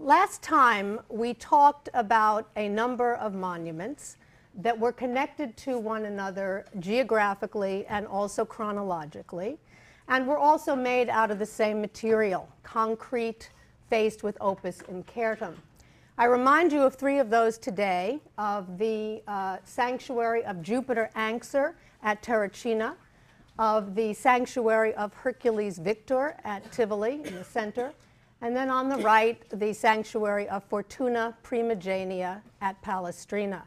Last time we talked about a number of monuments that were connected to one another geographically and also chronologically, and were also made out of the same material, concrete faced with opus incertum. I remind you of three of those today, of the uh, sanctuary of Jupiter Anxur at Terracina, of the sanctuary of Hercules Victor at Tivoli in the center, and then on the right, the sanctuary of Fortuna Primigenia at Palestrina.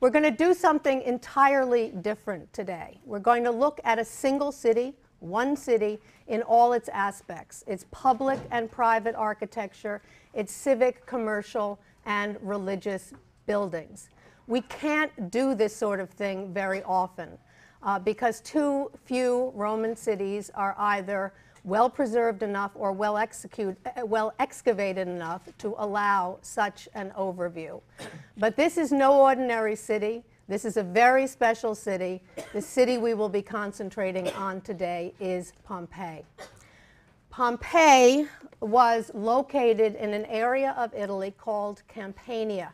We're going to do something entirely different today. We're going to look at a single city, one city, in all its aspects its public and private architecture, its civic, commercial, and religious buildings. We can't do this sort of thing very often uh, because too few Roman cities are either well preserved enough or well, execute, uh, well excavated enough to allow such an overview. But this is no ordinary city. This is a very special city. The city we will be concentrating on today is Pompeii. Pompeii was located in an area of Italy called Campania.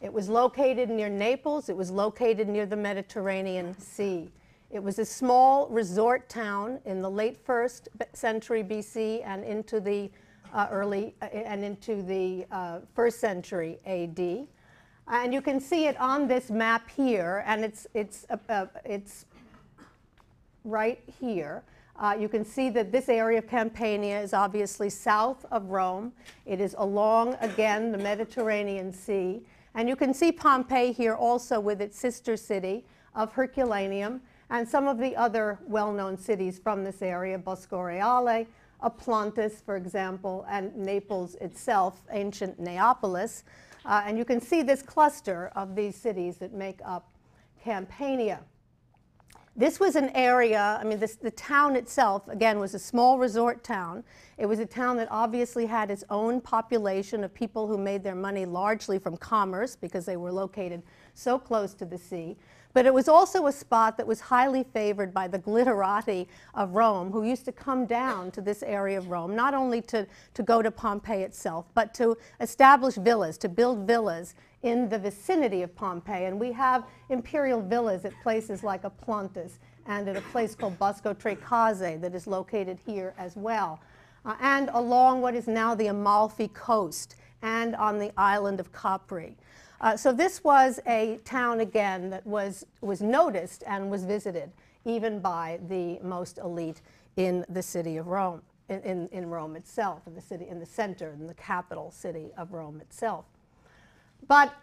It was located near Naples. It was located near the Mediterranean Sea. It was a small resort town in the late first century BC and into the uh, early uh, and into the uh, first century AD. And you can see it on this map here, and it's it's uh, uh, it's right here. Uh, you can see that this area of Campania is obviously south of Rome. It is along, again, the Mediterranean Sea. And you can see Pompeii here also with its sister city of Herculaneum and some of the other well-known cities from this area, Bosco Reale, for example, and Naples itself, ancient Neapolis. Uh, and you can see this cluster of these cities that make up Campania. This was an area, I mean, this, the town itself, again, was a small resort town. It was a town that obviously had its own population of people who made their money largely from commerce because they were located so close to the sea. But it was also a spot that was highly favored by the glitterati of Rome, who used to come down to this area of Rome, not only to, to go to Pompeii itself, but to establish villas, to build villas in the vicinity of Pompeii. And we have imperial villas at places like Oplontis and at a place called Bosco Trecase that is located here as well. Uh, and along what is now the Amalfi coast and on the island of Capri. Uh, so this was a town, again, that was, was noticed and was visited even by the most elite in the city of Rome, in, in, in Rome itself, in the city, in the center, in the capital city of Rome itself. But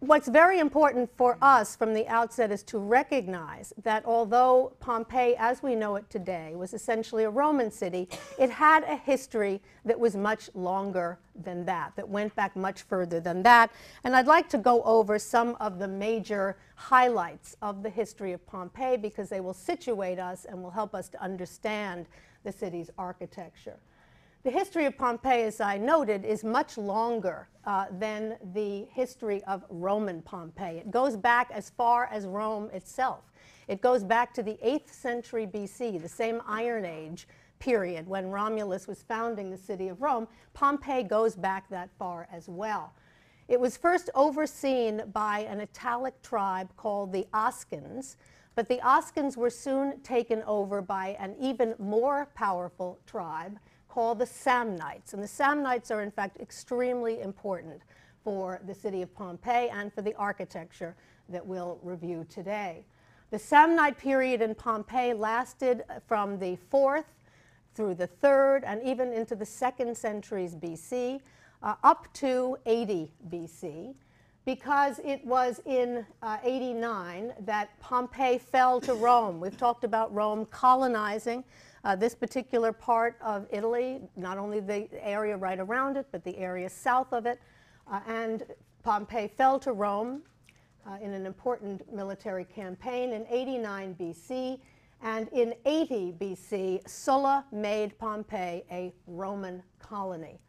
what's very important for us from the outset is to recognize that although Pompeii, as we know it today, was essentially a Roman city, it had a history that was much longer than that, that went back much further than that. And I'd like to go over some of the major highlights of the history of Pompeii because they will situate us and will help us to understand the city's architecture. The history of Pompeii, as I noted, is much longer uh, than the history of Roman Pompeii. It goes back as far as Rome itself. It goes back to the 8th century BC, the same Iron Age period when Romulus was founding the city of Rome. Pompeii goes back that far as well. It was first overseen by an Italic tribe called the Oscans, but the Oscans were soon taken over by an even more powerful tribe called the Samnites. And the Samnites are, in fact, extremely important for the city of Pompeii and for the architecture that we'll review today. The Samnite period in Pompeii lasted from the 4th through the 3rd and even into the 2nd centuries BC, uh, up to 80 BC, because it was in uh, 89 that Pompeii fell to Rome. We've talked about Rome colonizing uh, this particular part of Italy, not only the area right around it, but the area south of it, uh, and Pompeii fell to Rome uh, in an important military campaign in 89 BC, and in 80 BC, Sulla made Pompeii a Roman colony.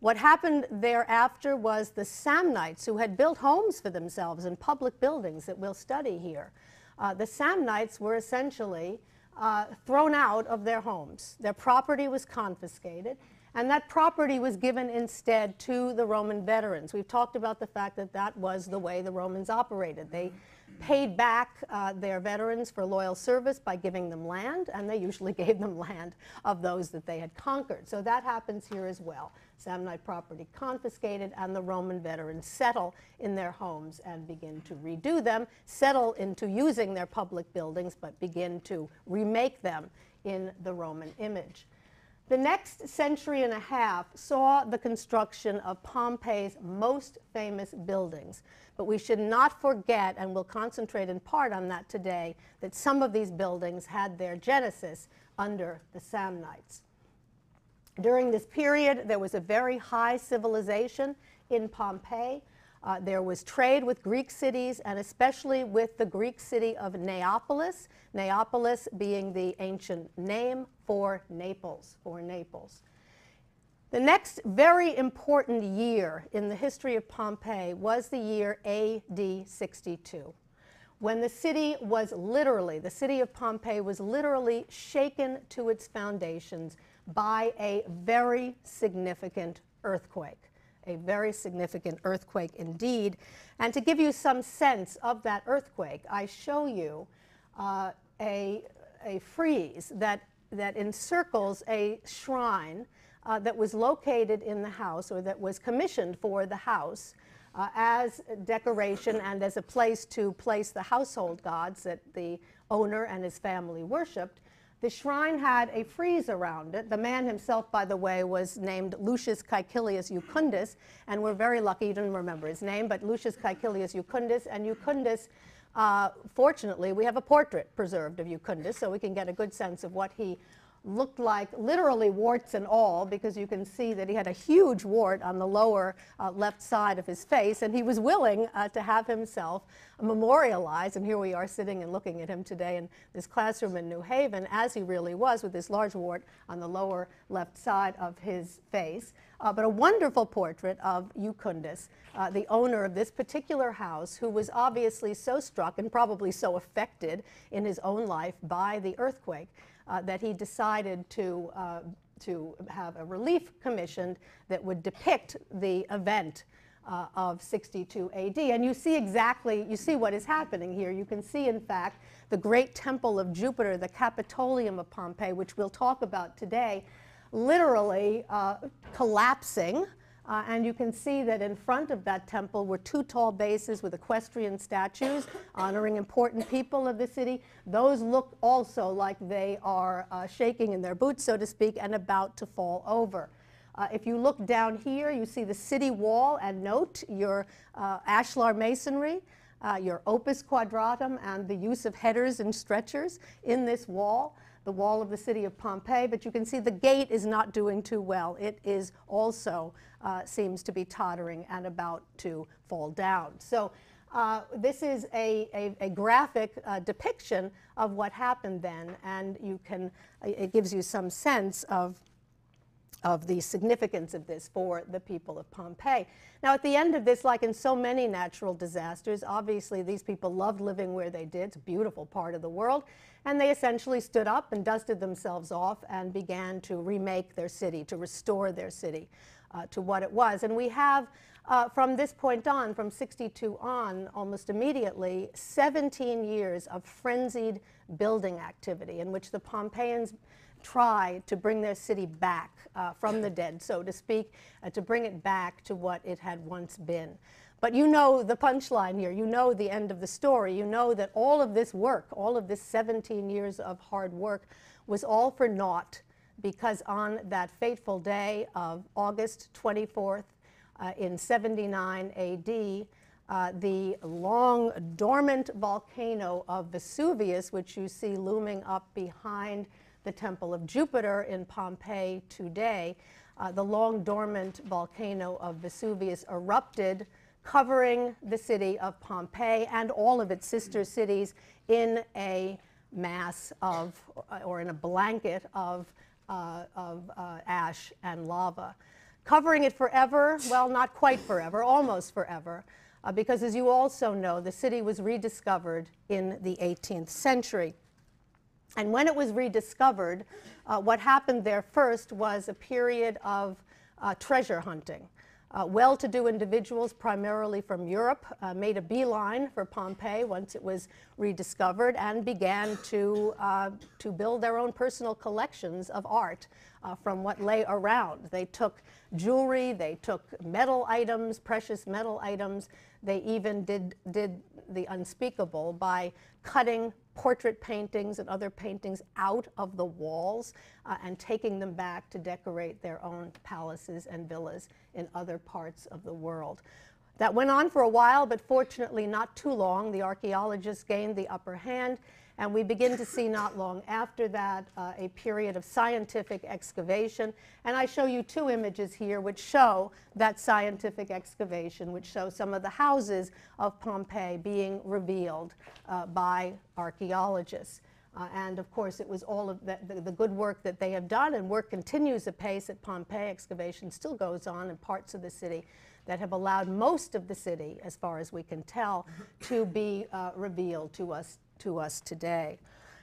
What happened thereafter was the Samnites, who had built homes for themselves in public buildings that we'll study here, uh, the Samnites were essentially uh, thrown out of their homes. Their property was confiscated, And that property was given instead to the Roman veterans. We've talked about the fact that that was the way the Romans operated. They paid back uh, their veterans for loyal service by giving them land, and they usually gave them land of those that they had conquered. So that happens here as well. Samnite property confiscated, and the Roman veterans settle in their homes and begin to redo them, settle into using their public buildings, but begin to remake them in the Roman image. The next century and a half saw the construction of Pompeii's most famous buildings. But we should not forget, and we'll concentrate in part on that today, that some of these buildings had their genesis under the Samnites. During this period, there was a very high civilization in Pompeii. Uh, there was trade with Greek cities and especially with the Greek city of Neapolis, Neapolis being the ancient name for Naples, for Naples. The next very important year in the history of Pompeii was the year AD 62, when the city was literally, the city of Pompeii was literally shaken to its foundations by a very significant earthquake a very significant earthquake indeed. And to give you some sense of that earthquake, I show you uh, a, a frieze that, that encircles a shrine uh, that was located in the house or that was commissioned for the house uh, as decoration and as a place to place the household gods that the owner and his family worshipped. The shrine had a frieze around it. The man himself, by the way, was named Lucius Caecilius Jucundus, and we're very lucky you didn't remember his name, but Lucius Caecilius Jucundus, and Jucundus, uh, fortunately, we have a portrait preserved of Jucundus, so we can get a good sense of what he looked like literally warts and all because you can see that he had a huge wart on the lower uh, left side of his face and he was willing uh, to have himself memorialized and here we are sitting and looking at him today in this classroom in New Haven as he really was with this large wart on the lower left side of his face. Uh, but a wonderful portrait of Jucundus, uh, the owner of this particular house, who was obviously so struck and probably so affected in his own life by the earthquake that he decided to, uh, to have a relief commissioned that would depict the event uh, of 62 AD. And you see exactly, you see what is happening here. You can see, in fact, the great temple of Jupiter, the Capitolium of Pompeii, which we'll talk about today, literally uh, collapsing uh, and you can see that in front of that temple were two tall bases with equestrian statues honoring important people of the city. Those look also like they are uh, shaking in their boots, so to speak, and about to fall over. Uh, if you look down here, you see the city wall and note your uh, ashlar masonry, uh, your opus quadratum, and the use of headers and stretchers in this wall the wall of the city of Pompeii, but you can see the gate is not doing too well. It is also uh, seems to be tottering and about to fall down. So uh, this is a, a, a graphic uh, depiction of what happened then, and you can, it gives you some sense of of the significance of this for the people of Pompeii. Now, at the end of this, like in so many natural disasters, obviously these people loved living where they did. It's a beautiful part of the world. And they essentially stood up and dusted themselves off and began to remake their city, to restore their city uh, to what it was. And we have, uh, from this point on, from 62 on, almost immediately, 17 years of frenzied building activity in which the Pompeians try to bring their city back uh, from the dead, so to speak, uh, to bring it back to what it had once been. But you know the punchline here. You know the end of the story. You know that all of this work, all of this 17 years of hard work, was all for naught because on that fateful day of August 24th uh, in 79 AD, uh, the long dormant volcano of Vesuvius, which you see looming up behind the Temple of Jupiter in Pompeii today, uh, the long dormant volcano of Vesuvius erupted, covering the city of Pompeii and all of its sister cities in a mass of, or in a blanket of, uh, of uh, ash and lava. Covering it forever, well, not quite forever, almost forever, uh, because as you also know, the city was rediscovered in the 18th century. And when it was rediscovered, uh, what happened there first was a period of uh, treasure hunting. Uh, well-to-do individuals, primarily from Europe, uh, made a beeline for Pompeii once it was rediscovered and began to, uh, to build their own personal collections of art uh, from what lay around. They took jewelry, they took metal items, precious metal items. They even did, did the unspeakable by cutting portrait paintings and other paintings out of the walls uh, and taking them back to decorate their own palaces and villas in other parts of the world. That went on for a while, but fortunately not too long. The archaeologists gained the upper hand and we begin to see not long after that uh, a period of scientific excavation. And I show you two images here which show that scientific excavation, which show some of the houses of Pompeii being revealed uh, by archaeologists. Uh, and of course, it was all of the, the, the, good work that they have done, and work continues apace at Pompeii. Excavation still goes on in parts of the city that have allowed most of the city, as far as we can tell, to be uh, revealed to us to us today.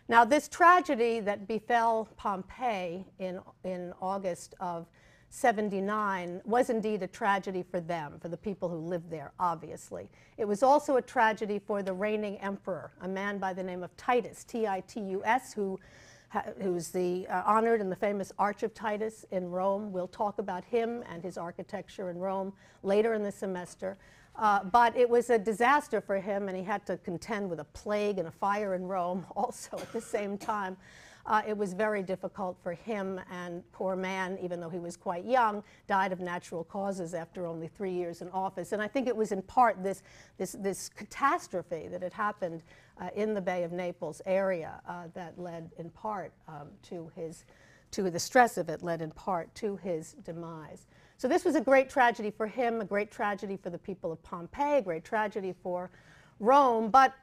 Now, this tragedy that befell Pompeii in, in August of 79 was indeed a tragedy for them, for the people who lived there, obviously. It was also a tragedy for the reigning emperor, a man by the name of Titus, T-I-T-U-S, who who's the uh, honored in the famous Arch of Titus in Rome. We'll talk about him and his architecture in Rome later in the semester. Uh, but it was a disaster for him, and he had to contend with a plague and a fire in Rome also at the same time. Uh, it was very difficult for him, and poor man, even though he was quite young, died of natural causes after only three years in office. And I think it was in part this, this, this catastrophe that had happened uh, in the Bay of Naples area uh, that led in part um, to his, to the stress of it led in part to his demise. So this was a great tragedy for him, a great tragedy for the people of Pompeii, a great tragedy for Rome, but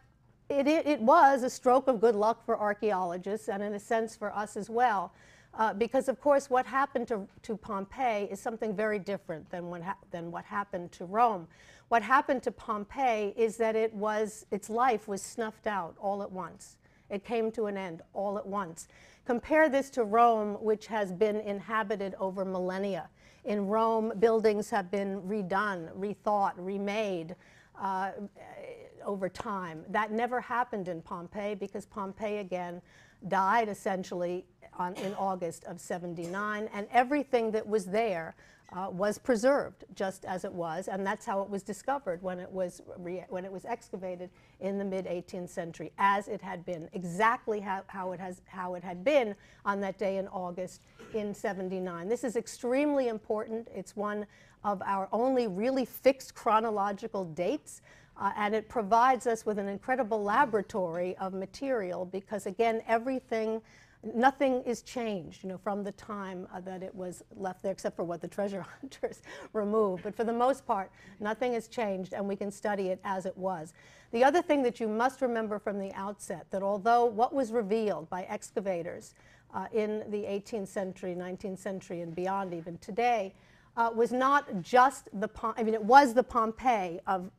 it, it, it was a stroke of good luck for archaeologists and in a sense for us as well. Uh, because of course what happened to, to Pompeii is something very different than what, than what happened to Rome. What happened to Pompeii is that it was, its life was snuffed out all at once. It came to an end all at once. Compare this to Rome, which has been inhabited over millennia. In Rome, buildings have been redone, rethought, remade uh, over time. That never happened in Pompeii because Pompeii again died essentially on, in August of 79 and everything that was there uh, was preserved just as it was, and that's how it was discovered when it was, when it was excavated in the mid-18th century, as it had been, exactly how, how, it has, how it had been on that day in August in 79. This is extremely important. It's one of our only really fixed chronological dates, uh, and it provides us with an incredible laboratory of material because, again, everything nothing is changed, you know, from the time uh, that it was left there, except for what the treasure hunters removed. But for the most part, nothing has changed, and we can study it as it was. The other thing that you must remember from the outset, that although what was revealed by excavators uh, in the 18th century, 19th century, and beyond even today, uh, was not just the, I mean, it was the Pompeii of,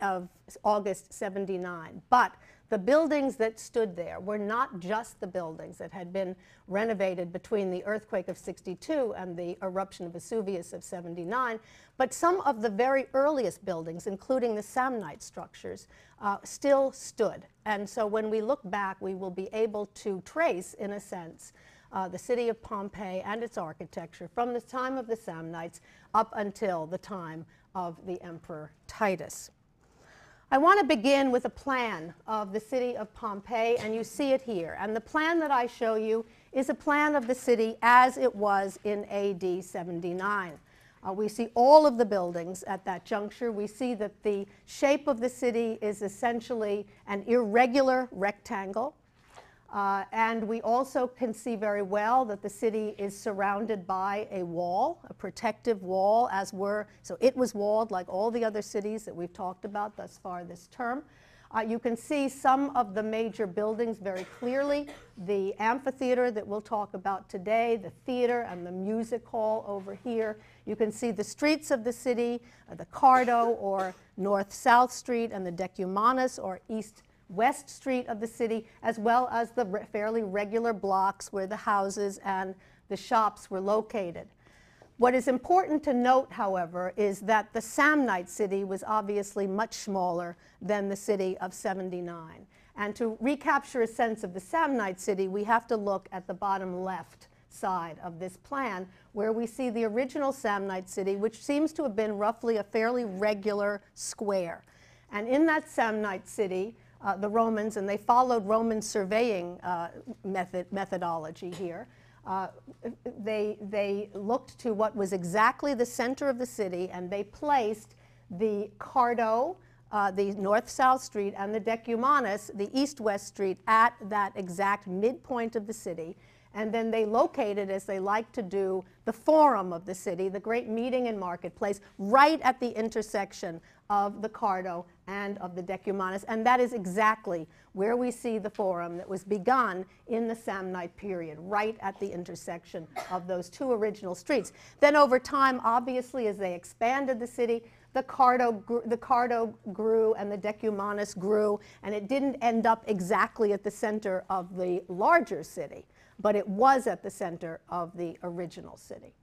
of August 79, but the buildings that stood there were not just the buildings that had been renovated between the earthquake of 62 and the eruption of Vesuvius of 79, but some of the very earliest buildings, including the Samnite structures, uh, still stood. And so when we look back, we will be able to trace, in a sense, uh, the city of Pompeii and its architecture from the time of the Samnites up until the time of the Emperor Titus. I want to begin with a plan of the city of Pompeii, and you see it here. And the plan that I show you is a plan of the city as it was in AD 79. Uh, we see all of the buildings at that juncture. We see that the shape of the city is essentially an irregular rectangle. Uh, and we also can see very well that the city is surrounded by a wall, a protective wall, as were, so it was walled like all the other cities that we've talked about thus far this term. Uh, you can see some of the major buildings very clearly. The amphitheater that we'll talk about today, the theater and the music hall over here. You can see the streets of the city, uh, the Cardo or North-South Street and the Decumanus or East West Street of the city, as well as the re- fairly regular blocks where the houses and the shops were located. What is important to note, however, is that the Samnite city was obviously much smaller than the city of 79. And to recapture a sense of the Samnite city, we have to look at the bottom left side of this plan, where we see the original Samnite city, which seems to have been roughly a fairly regular square. And in that Samnite city, uh, the Romans, and they followed Roman surveying uh, method, methodology here, uh, they, they looked to what was exactly the center of the city and they placed the Cardo, uh, the north-south street, and the Decumanus, the east-west street, at that exact midpoint of the city and then they located, as they like to do, the forum of the city, the great meeting and marketplace, right at the intersection of the Cardo and of the Decumanus. And that is exactly where we see the forum that was begun in the Samnite period, right at the intersection of those two original streets. Then over time, obviously, as they expanded the city, the Cardo, the Cardo grew and the Decumanus grew, and it didn't end up exactly at the center of the larger city but it was at the center of the original city.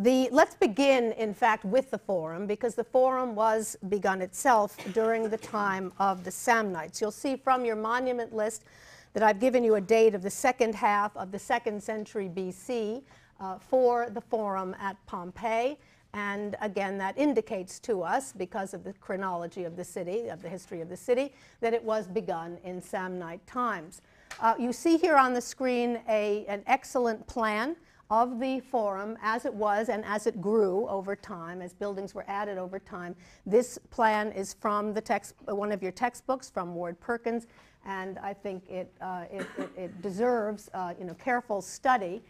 The, let's begin, in fact, with the Forum, because the Forum was begun itself during the time of the Samnites. You'll see from your monument list that I've given you a date of the second half of the second century BC uh, for the Forum at Pompeii. And again, that indicates to us, because of the chronology of the city, of the history of the city, that it was begun in Samnite times. Uh, you see here on the screen a, an excellent plan of the forum as it was and as it grew over time, as buildings were added over time. This plan is from the text, one of your textbooks from Ward Perkins, and I think it, uh, it, it, it, deserves uh, you know, careful study.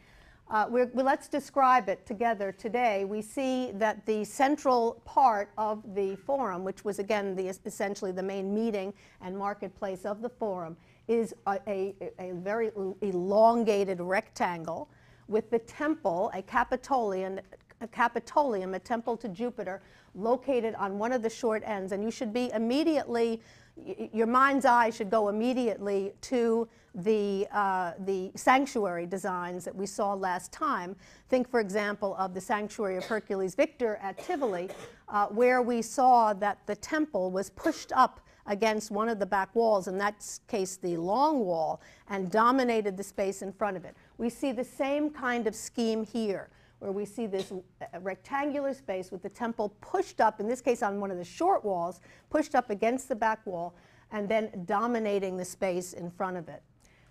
Uh, well, let's describe it together today. We see that the central part of the forum, which was again the, essentially the main meeting and marketplace of the forum, is a, a, a very elongated rectangle with the temple, a Capitolian, a Capitolium, a temple to Jupiter, located on one of the short ends. And you should be immediately, your mind's eye should go immediately to the, uh, the sanctuary designs that we saw last time. Think, for example, of the sanctuary of Hercules Victor at Tivoli, uh, where we saw that the temple was pushed up against one of the back walls, in that case the long wall, and dominated the space in front of it. We see the same kind of scheme here, where we see this uh, rectangular space with the temple pushed up, in this case on one of the short walls, pushed up against the back wall, and then dominating the space in front of it.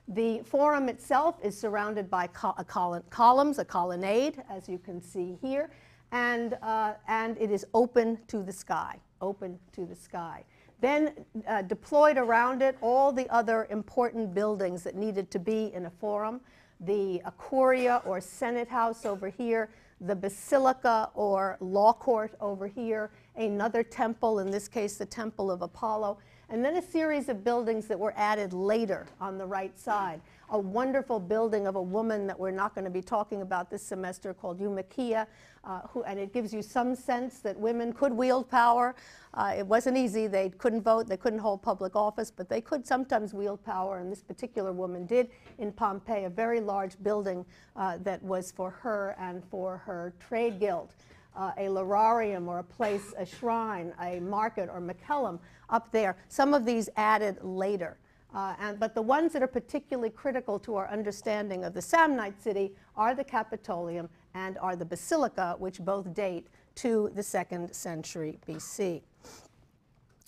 The forum itself is surrounded by a columns, a colonnade, as you can see here, and, uh, and it is open to the sky, open to the sky. Then uh, deployed around it all the other important buildings that needed to be in a forum, the Curia or Senate House over here, the Basilica or Law Court over here, another temple, in this case the Temple of Apollo, and then a series of buildings that were added later on the right side. A wonderful building of a woman that we're not going to be talking about this semester called Eumachia, uh, who, and it gives you some sense that women could wield power. Uh, it wasn't easy. They couldn't vote. They couldn't hold public office, but they could sometimes wield power, and this particular woman did in Pompeii, a very large building uh, that was for her and for her trade guild uh, a lararium or a place, a shrine, a market or Macellum up there. Some of these added later. Uh, and, but the ones that are particularly critical to our understanding of the Samnite city are the Capitolium and are the Basilica, which both date to the second century BC.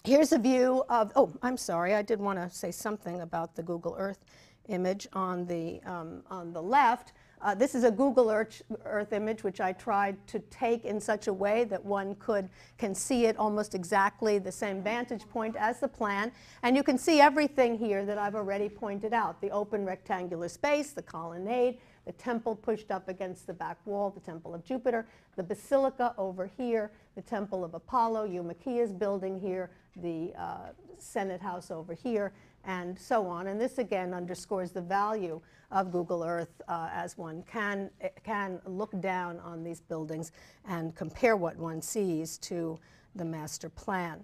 Here's a view of, oh, I'm sorry, I did want to say something about the Google Earth image on the, um, on the left. Uh, this is a Google Earth, Earth, image which I tried to take in such a way that one could can see it almost exactly the same vantage point as the plan. And you can see everything here that I've already pointed out. The open rectangular space, the colonnade, the temple pushed up against the back wall, the temple of Jupiter, the basilica over here, the temple of Apollo, Eumachia's building here, the uh, Senate House over here, and so on. And this again underscores the value of Google Earth uh, as one can, can look down on these buildings and compare what one sees to the master plan.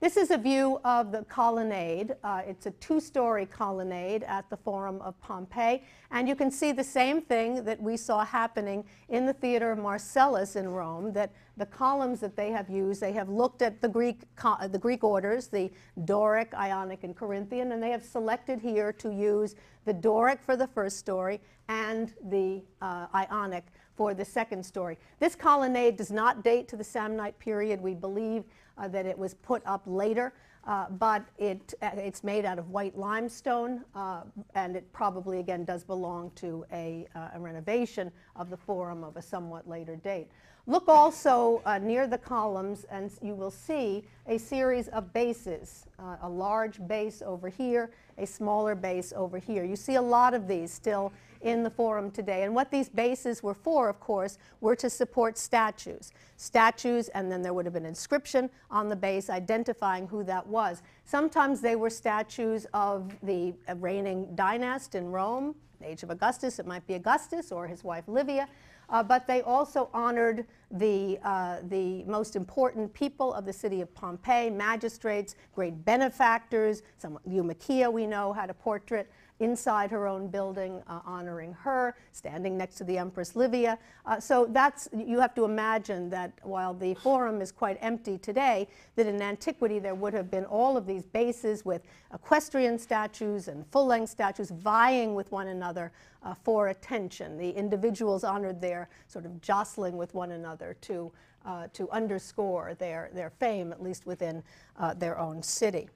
This is a view of the colonnade. Uh, it's a two-story colonnade at the Forum of Pompeii, and you can see the same thing that we saw happening in the Theater of Marcellus in Rome, that the columns that they have used, they have looked at the Greek, the Greek orders, the Doric, Ionic, and Corinthian, and they have selected here to use the Doric for the first story and the uh, Ionic for the second story. This colonnade does not date to the Samnite period. We believe uh, that it was put up later, uh, but it, uh, it's made out of white limestone, uh, and it probably, again, does belong to a, uh, a, renovation of the Forum of a somewhat later date. Look also uh, near the columns, and you will see a series of bases, a large base over here, a smaller base over here. You see a lot of these still in the forum today. And what these bases were for, of course, were to support statues. Statues, and then there would have been inscription on the base identifying who that was. Sometimes they were statues of the reigning dynast in Rome, the age of Augustus, it might be Augustus or his wife Livia. Uh, but they also honored the, uh, the most important people of the city of Pompeii, magistrates, great benefactors. Some, Eumachia, we know, had a portrait inside her own building uh, honoring her, standing next to the Empress Livia. Uh, so that's, you have to imagine that while the forum is quite empty today, that in antiquity there would have been all of these bases with equestrian statues and full-length statues vying with one another uh, for attention. The individuals honored there sort of jostling with one another to, uh, to underscore their, their fame, at least within uh, their own city.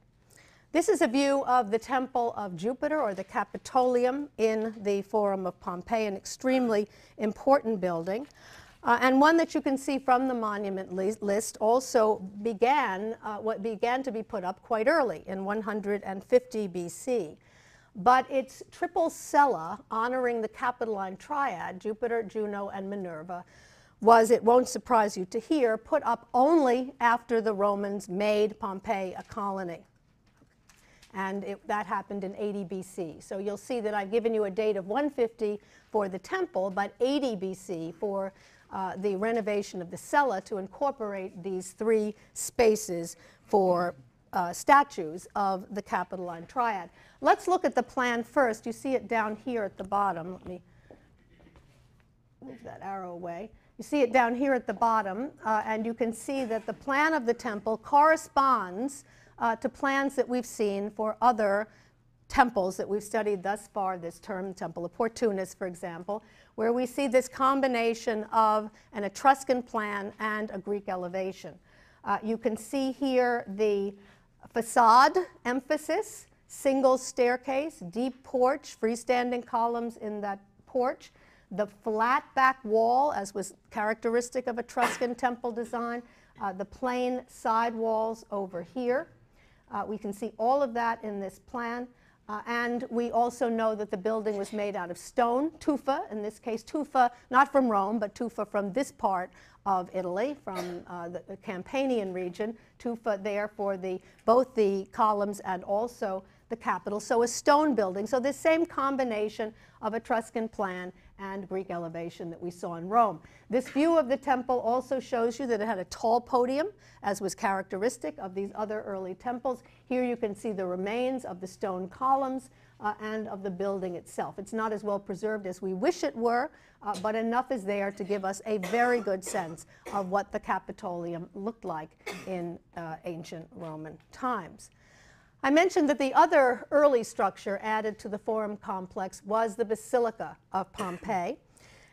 This is a view of the Temple of Jupiter, or the Capitolium, in the Forum of Pompeii, an extremely important building. Uh, and one that you can see from the monument li list also began, uh, what began to be put up quite early, in 150 BC. But its triple cella, honoring the Capitoline triad, Jupiter, Juno, and Minerva, was, it won't surprise you to hear, put up only after the Romans made Pompeii a colony and it, that happened in 80 BC. So you'll see that I've given you a date of 150 for the temple, but 80 BC for uh, the renovation of the cella to incorporate these three spaces for uh, statues of the Capitoline Triad. Let's look at the plan first. You see it down here at the bottom. Let me move that arrow away. You see it down here at the bottom, uh, and you can see that the plan of the temple corresponds uh, to plans that we've seen for other temples that we've studied thus far this term, Temple of Portunus, for example, where we see this combination of an Etruscan plan and a Greek elevation. Uh, you can see here the facade emphasis, single staircase, deep porch, freestanding columns in that porch, the flat back wall, as was characteristic of Etruscan temple design, uh, the plain side walls over here, uh, we can see all of that in this plan. Uh, and we also know that the building was made out of stone, tufa, in this case tufa, not from Rome, but tufa from this part of Italy, from uh, the, the Campanian region, tufa there for the, both the columns and also the capital. So a stone building. So this same combination of Etruscan plan and Greek elevation that we saw in Rome. This view of the temple also shows you that it had a tall podium, as was characteristic of these other early temples. Here you can see the remains of the stone columns uh, and of the building itself. It's not as well preserved as we wish it were, uh, but enough is there to give us a very good sense of what the Capitolium looked like in uh, ancient Roman times. I mentioned that the other early structure added to the Forum complex was the Basilica of Pompeii.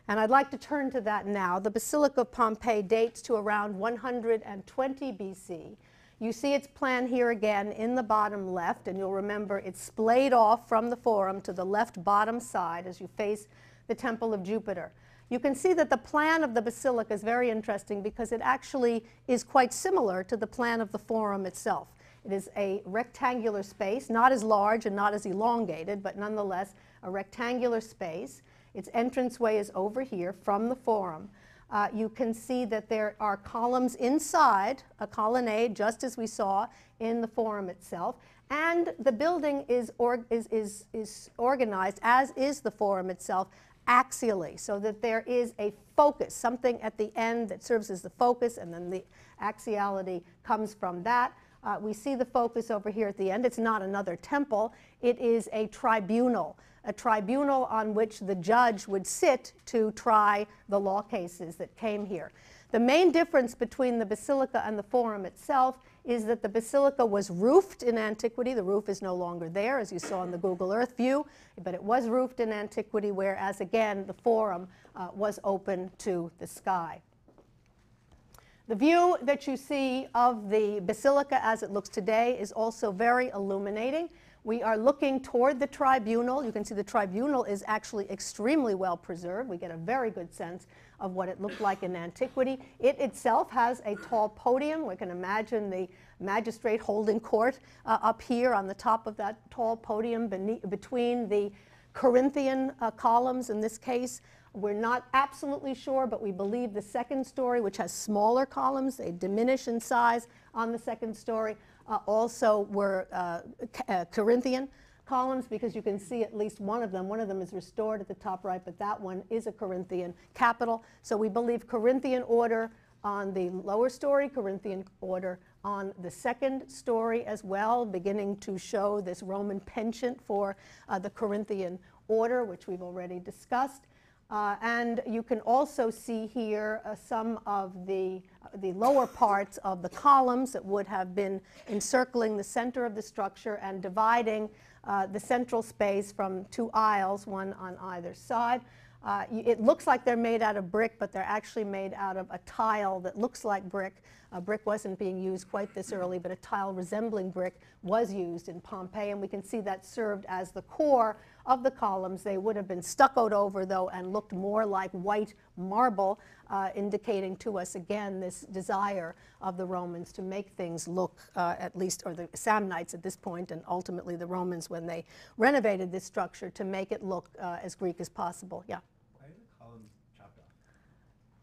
And I'd like to turn to that now. The Basilica of Pompeii dates to around 120 BC. You see its plan here again in the bottom left, and you'll remember it's splayed off from the Forum to the left bottom side as you face the Temple of Jupiter. You can see that the plan of the basilica is very interesting because it actually is quite similar to the plan of the Forum itself. It is a rectangular space, not as large and not as elongated, but nonetheless a rectangular space. Its entranceway is over here from the forum. Uh, you can see that there are columns inside a colonnade, just as we saw in the forum itself. And the building is, is, is, is organized, as is the forum itself, axially, so that there is a focus, something at the end that serves as the focus, and then the axiality comes from that. Uh, we see the focus over here at the end. It's not another temple, it is a tribunal, a tribunal on which the judge would sit to try the law cases that came here. The main difference between the basilica and the forum itself is that the basilica was roofed in antiquity. The roof is no longer there, as you saw in the Google Earth view, but it was roofed in antiquity, whereas again, the forum uh, was open to the sky. The view that you see of the basilica as it looks today is also very illuminating. We are looking toward the tribunal. You can see the tribunal is actually extremely well preserved. We get a very good sense of what it looked like in antiquity. It itself has a tall podium. We can imagine the magistrate holding court uh, up here on the top of that tall podium between the Corinthian uh, columns in this case. We're not absolutely sure, but we believe the second story, which has smaller columns, they diminish in size on the second story, uh, also were uh, uh, Corinthian columns because you can see at least one of them. One of them is restored at the top right, but that one is a Corinthian capital. So we believe Corinthian order on the lower story, Corinthian order on the second story as well, beginning to show this Roman penchant for uh, the Corinthian order, which we've already discussed. Uh, and you can also see here uh, some of the, uh, the lower parts of the columns that would have been encircling the center of the structure and dividing uh, the central space from two aisles, one on either side. Uh, it looks like they're made out of brick, but they're actually made out of a tile that looks like brick. Uh, brick wasn't being used quite this early, but a tile resembling brick was used in Pompeii, and we can see that served as the core of the columns. They would have been stuccoed over, though, and looked more like white marble, uh, indicating to us again this desire of the Romans to make things look, uh, at least, or the Samnites at this point, and ultimately the Romans when they renovated this structure, to make it look uh, as Greek as possible. Yeah.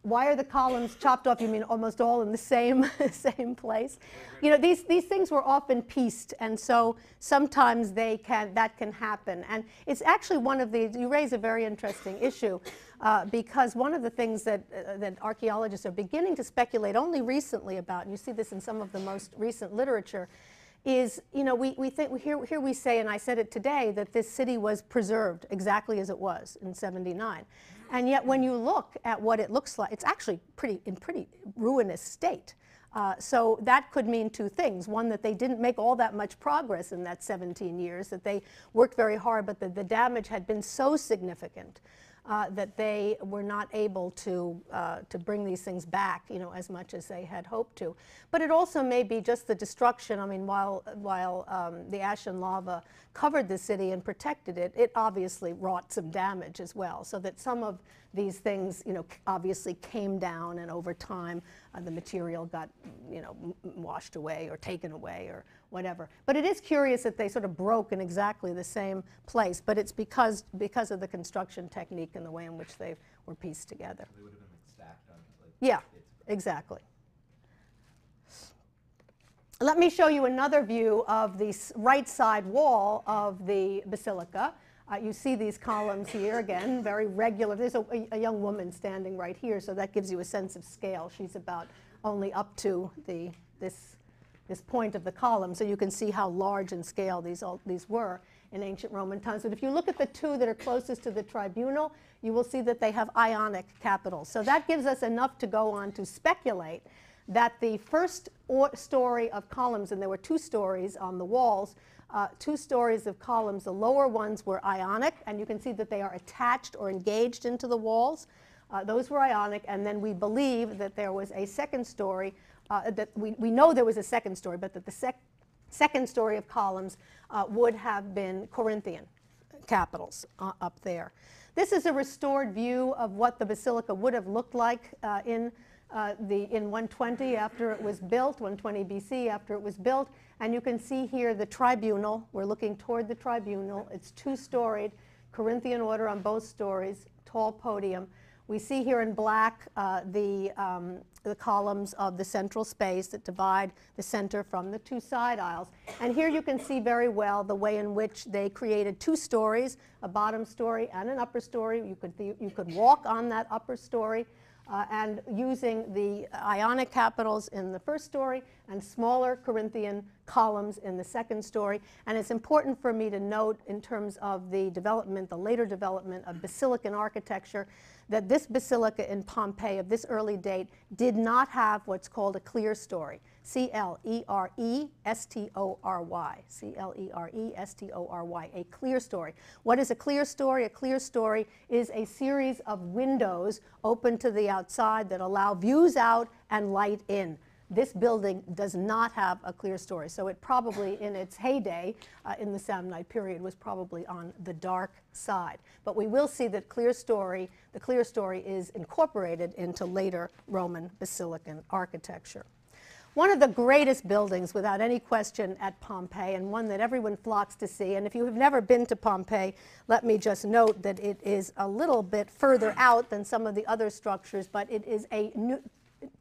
Why are the columns chopped off? You mean almost all in the same same place? You know, these these things were often pieced, and so sometimes they can that can happen. And it's actually one of the you raise a very interesting issue uh, because one of the things that uh, that archaeologists are beginning to speculate only recently about, and you see this in some of the most recent literature, is, you know, we, we think, here, here we say, and I said it today, that this city was preserved exactly as it was in 79. And yet when you look at what it looks like, it's actually pretty, in pretty ruinous state. Uh, so that could mean two things. One, that they didn't make all that much progress in that 17 years, that they worked very hard, but that the damage had been so significant uh, that they were not able to, uh, to bring these things back, you know, as much as they had hoped to. But it also may be just the destruction. I mean, while, while um, the ash and lava covered the city and protected it, it obviously wrought some damage as well. So that some of these things, you know, obviously came down and over time uh, the material got, you know, washed away or taken away or whatever. But it is curious that they sort of broke in exactly the same place, but it's because, because of the construction technique and the way in which they were pieced together. They would have been stacked on, like. Yeah, exactly. Let me show you another view of the right side wall of the basilica. Uh, you see these columns here again, very regular. There's a, a, young woman standing right here, so that gives you a sense of scale. She's about only up to the, this this point of the column, so you can see how large in scale these, all, these were in ancient Roman times. But if you look at the two that are closest to the tribunal, you will see that they have ionic capitals. So that gives us enough to go on to speculate that the first story of columns, and there were two stories on the walls, uh, two stories of columns, the lower ones were ionic, and you can see that they are attached or engaged into the walls. Uh, those were ionic, and then we believe that there was a second story uh, that we, we know there was a second story, but that the sec second story of columns uh, would have been Corinthian capitals uh, up there. This is a restored view of what the basilica would have looked like uh, in, uh, the, in 120 after it was built, 120 BC after it was built. And you can see here the tribunal. We're looking toward the tribunal. It's two-storied, Corinthian order on both stories, tall podium. We see here in black uh, the, um, the columns of the central space that divide the center from the two side aisles. And here you can see very well the way in which they created two stories, a bottom story and an upper story. You could, you could walk on that upper story. Uh, and using the Ionic capitals in the first story and smaller Corinthian columns in the second story. And it's important for me to note, in terms of the development, the later development of Basilican architecture, that this basilica in Pompeii of this early date did not have what's called a clerestory. C L E R E S T O R Y. C L E R E S T O R Y. A clerestory. What is a clerestory? A clerestory is a series of windows open to the outside that allow views out and light in. This building does not have a clerestory, so it probably, in its heyday, uh, in the Samnite period, was probably on the dark side. But we will see that clerestory, the clerestory is incorporated into later Roman Basilican architecture. One of the greatest buildings, without any question, at Pompeii, and one that everyone flocks to see. And if you have never been to Pompeii, let me just note that it is a little bit further out than some of the other structures, but it is a new,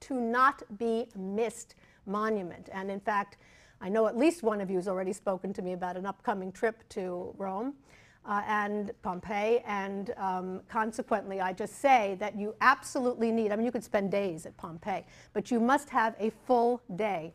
to not be missed monument. And in fact, I know at least one of you has already spoken to me about an upcoming trip to Rome uh, and Pompeii, and um, consequently, I just say that you absolutely need, I mean, you could spend days at Pompeii, but you must have a full day,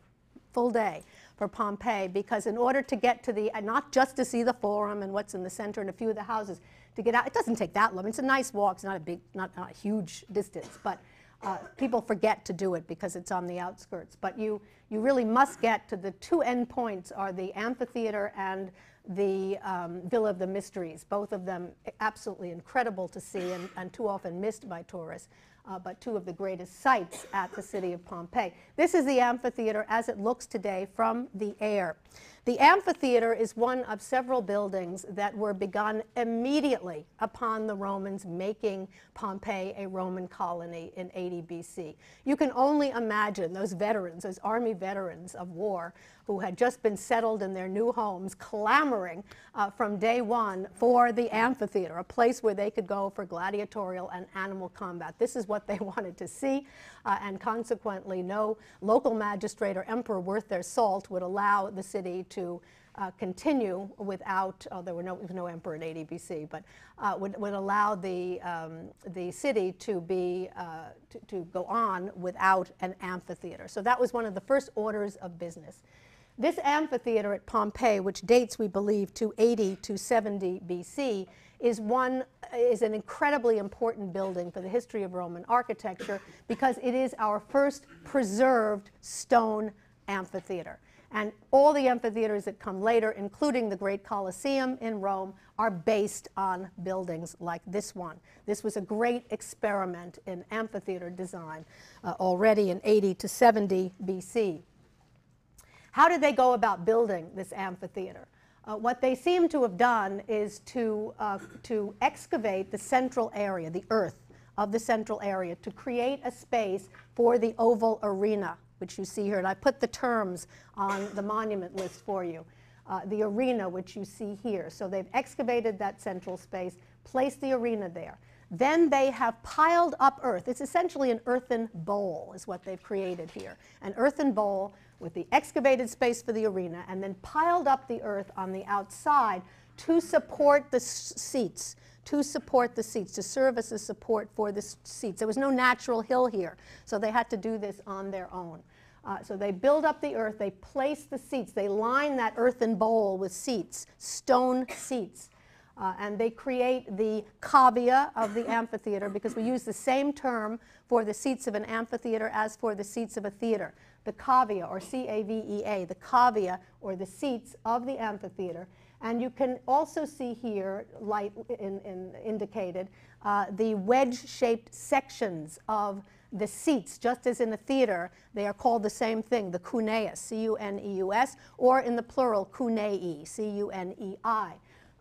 full day for Pompeii, because in order to get to the, not just to see the forum and what's in the center and a few of the houses, to get out, it doesn't take that long. It's a nice walk, it's not a big, not, not a huge distance, but uh, people forget to do it because it's on the outskirts. But you, you really must get to the two endpoints are the amphitheater and the um, Villa of the Mysteries, both of them absolutely incredible to see and, and too often missed by tourists, uh, but two of the greatest sights at the city of Pompeii. This is the amphitheater as it looks today from the air. The amphitheater is one of several buildings that were begun immediately upon the Romans making Pompeii a Roman colony in 80 BC. You can only imagine those veterans, those army veterans of war, who had just been settled in their new homes, clamoring uh, from day one for the amphitheater, a place where they could go for gladiatorial and animal combat. This is what they wanted to see, uh, and consequently, no local magistrate or emperor worth their salt would allow the city to uh, continue without, oh, there were no, no emperor in 80 BC, but uh, would, would allow the, um, the city to, be, uh, to, to go on without an amphitheater. So that was one of the first orders of business. This amphitheater at Pompeii, which dates, we believe, to 80 to 70 BC, is one is an incredibly important building for the history of Roman architecture because it is our first preserved stone amphitheater. And all the amphitheaters that come later, including the great Colosseum in Rome, are based on buildings like this one. This was a great experiment in amphitheater design uh, already in 80 to 70 BC. How did they go about building this amphitheater? Uh, what they seem to have done is to, uh, to excavate the central area, the earth of the central area, to create a space for the oval arena, which you see here. And I put the terms on the monument list for you. Uh, the arena, which you see here. So they've excavated that central space, placed the arena there. Then they have piled up earth. It's essentially an earthen bowl, is what they've created here. An earthen bowl with the excavated space for the arena and then piled up the earth on the outside to support the seats, to support the seats, to serve as a support for the seats. There was no natural hill here, so they had to do this on their own. Uh, so they build up the earth, they place the seats, they line that earthen bowl with seats, stone seats. Uh, and they create the cavea of the amphitheater because we use the same term for the seats of an amphitheater as for the seats of a theater the cavea, or C-A-V-E-A, the cavea, or the seats of the amphitheater. And you can also see here, light in, in indicated, uh, the wedge-shaped sections of the seats, just as in a theater, they are called the same thing, the cuneus, C-U-N-E-U-S, or in the plural, cunei, C-U-N-E-I.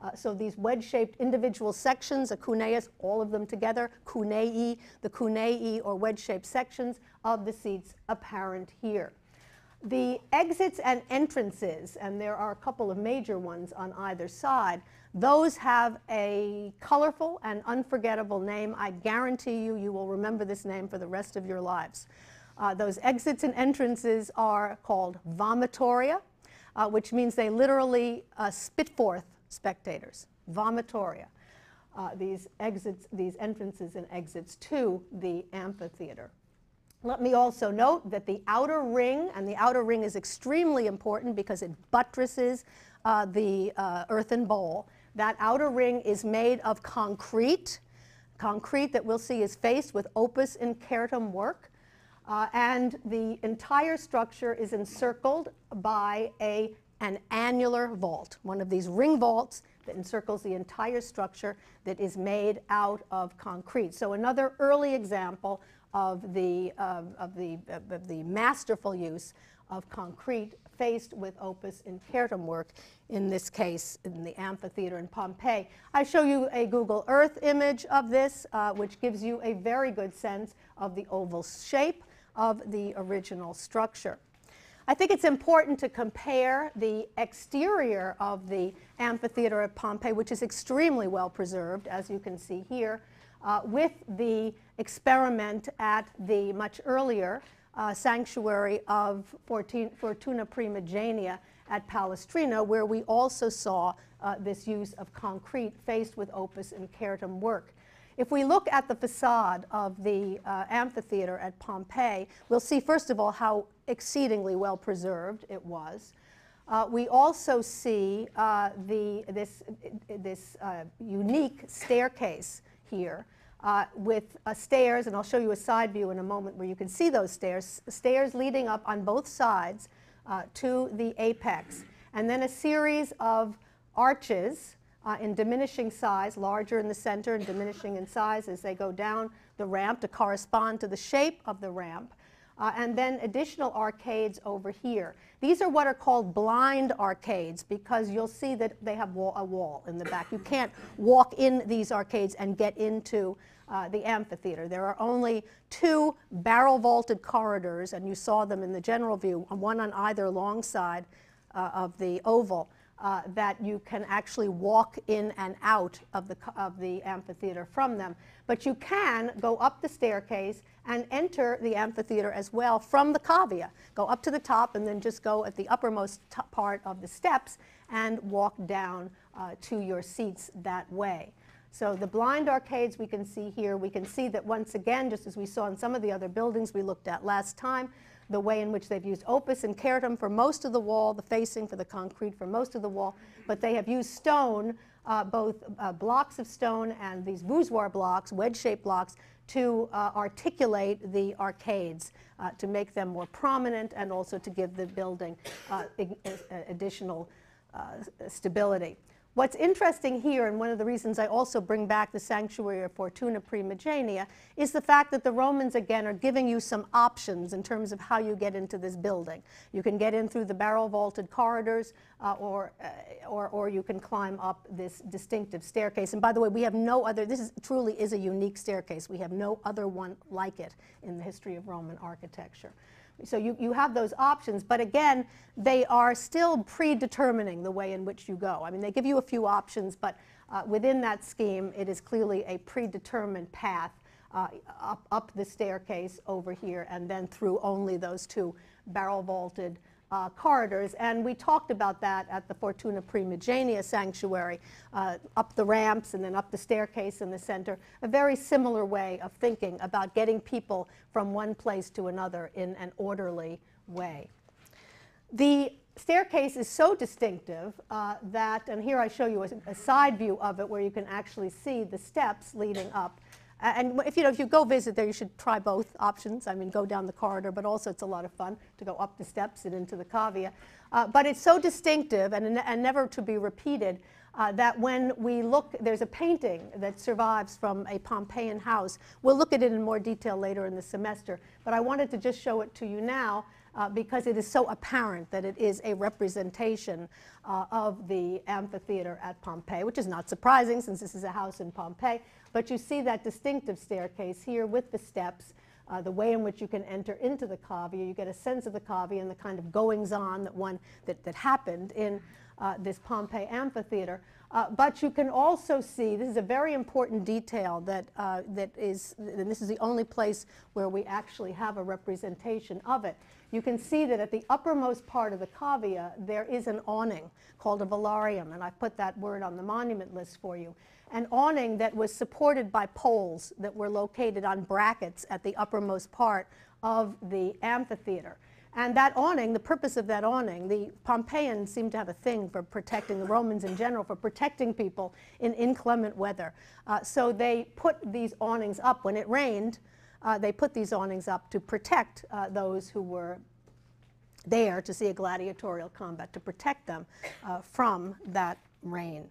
Uh, so these wedge-shaped individual sections, a cuneus, all of them together, cunei, the cunei or wedge-shaped sections of the seats apparent here. The exits and entrances, and there are a couple of major ones on either side, those have a colorful and unforgettable name. I guarantee you, you will remember this name for the rest of your lives. Uh, those exits and entrances are called vomitoria, uh, which means they literally uh, spit forth spectators, vomitoria. uh, these exits, these entrances and exits to the amphitheater. Let me also note that the outer ring, and the outer ring is extremely important because it buttresses uh, the uh, earthen bowl. That outer ring is made of concrete, concrete that we'll see is faced with opus incertum work. Uh, and the entire structure is encircled by a, an annular vault, one of these ring vaults that encircles the entire structure that is made out of concrete. So another early example of the, of, of the, of the masterful use of concrete faced with opus incertum work, in this case in the amphitheater in Pompeii. I show you a Google Earth image of this, uh, which gives you a very good sense of the oval shape of the original structure. I think it's important to compare the exterior of the amphitheater at Pompeii, which is extremely well preserved, as you can see here, uh, with the experiment at the much earlier uh, sanctuary of Fortuna Primigenia at Palestrina, where we also saw uh, this use of concrete faced with opus incertum work. If we look at the facade of the uh, amphitheater at Pompeii, we'll see, first of all, how exceedingly well preserved it was. Uh, we also see uh, the, this, this uh, unique staircase here uh, with stairs, and I'll show you a side view in a moment where you can see those stairs, stairs leading up on both sides uh, to the apex, and then a series of arches uh, in diminishing size, larger in the center and diminishing in size as they go down the ramp to correspond to the shape of the ramp. Uh, and then additional arcades over here. These are what are called blind arcades because you'll see that they have a wall in the back. You can't walk in these arcades and get into uh, the amphitheater. There are only two barrel vaulted corridors, and you saw them in the general view, one on either long side uh, of the oval uh, that you can actually walk in and out of the, of the amphitheater from them. But you can go up the staircase and enter the amphitheater as well from the cavea. Go up to the top and then just go at the uppermost part of the steps and walk down uh, to your seats that way. So the blind arcades we can see here, we can see that once again, just as we saw in some of the other buildings we looked at last time, the way in which they've used opus and incertum for most of the wall, the facing for the concrete for most of the wall, but they have used stone, uh, both uh, blocks of stone and these voussoir blocks, wedge-shaped blocks, to uh, articulate the arcades, uh, to make them more prominent and also to give the building uh, additional uh, stability. What's interesting here, and one of the reasons I also bring back the sanctuary of Fortuna Primigenia, is the fact that the Romans, again, are giving you some options in terms of how you get into this building. You can get in through the barrel vaulted corridors, uh, or, uh, or, or you can climb up this distinctive staircase. And by the way, we have no other, this is, truly is a unique staircase. We have no other one like it in the history of Roman architecture. So you, you have those options, but again, they are still predetermining the way in which you go. I mean, they give you a few options, but uh, within that scheme, it is clearly a predetermined path uh, up, up the staircase over here and then through only those two barrel vaulted uh, corridors. And we talked about that at the Fortuna Primigenia Sanctuary, uh, up the ramps and then up the staircase in the center, a very similar way of thinking about getting people from one place to another in an orderly way. The staircase is so distinctive uh, that, and here I show you a, a, side view of it where you can actually see the steps leading up and if you know if you go visit there, you should try both options. I mean, go down the corridor, but also it's a lot of fun to go up the steps and into the cavea. Uh, but it's so distinctive and, and never to be repeated uh, that when we look, there's a painting that survives from a Pompeian house. We'll look at it in more detail later in the semester, but I wanted to just show it to you now uh, because it is so apparent that it is a representation uh, of the amphitheater at Pompeii, which is not surprising since this is a house in Pompeii. But you see that distinctive staircase here with the steps, uh, the way in which you can enter into the cavea. You get a sense of the cavea and the kind of goings on that one that, that happened in uh, this Pompeii amphitheater. Uh, but you can also see, this is a very important detail that, uh, that is, and this is the only place where we actually have a representation of it. You can see that at the uppermost part of the cavea, there is an awning called a velarium, and I put that word on the monument list for you. An awning that was supported by poles that were located on brackets at the uppermost part of the amphitheater. And that awning, the purpose of that awning, the Pompeians seemed to have a thing for protecting, the Romans in general, for protecting people in inclement weather. Uh, so they put these awnings up when it rained. Uh, they put these awnings up to protect uh, those who were there to see a gladiatorial combat, to protect them uh, from that rain.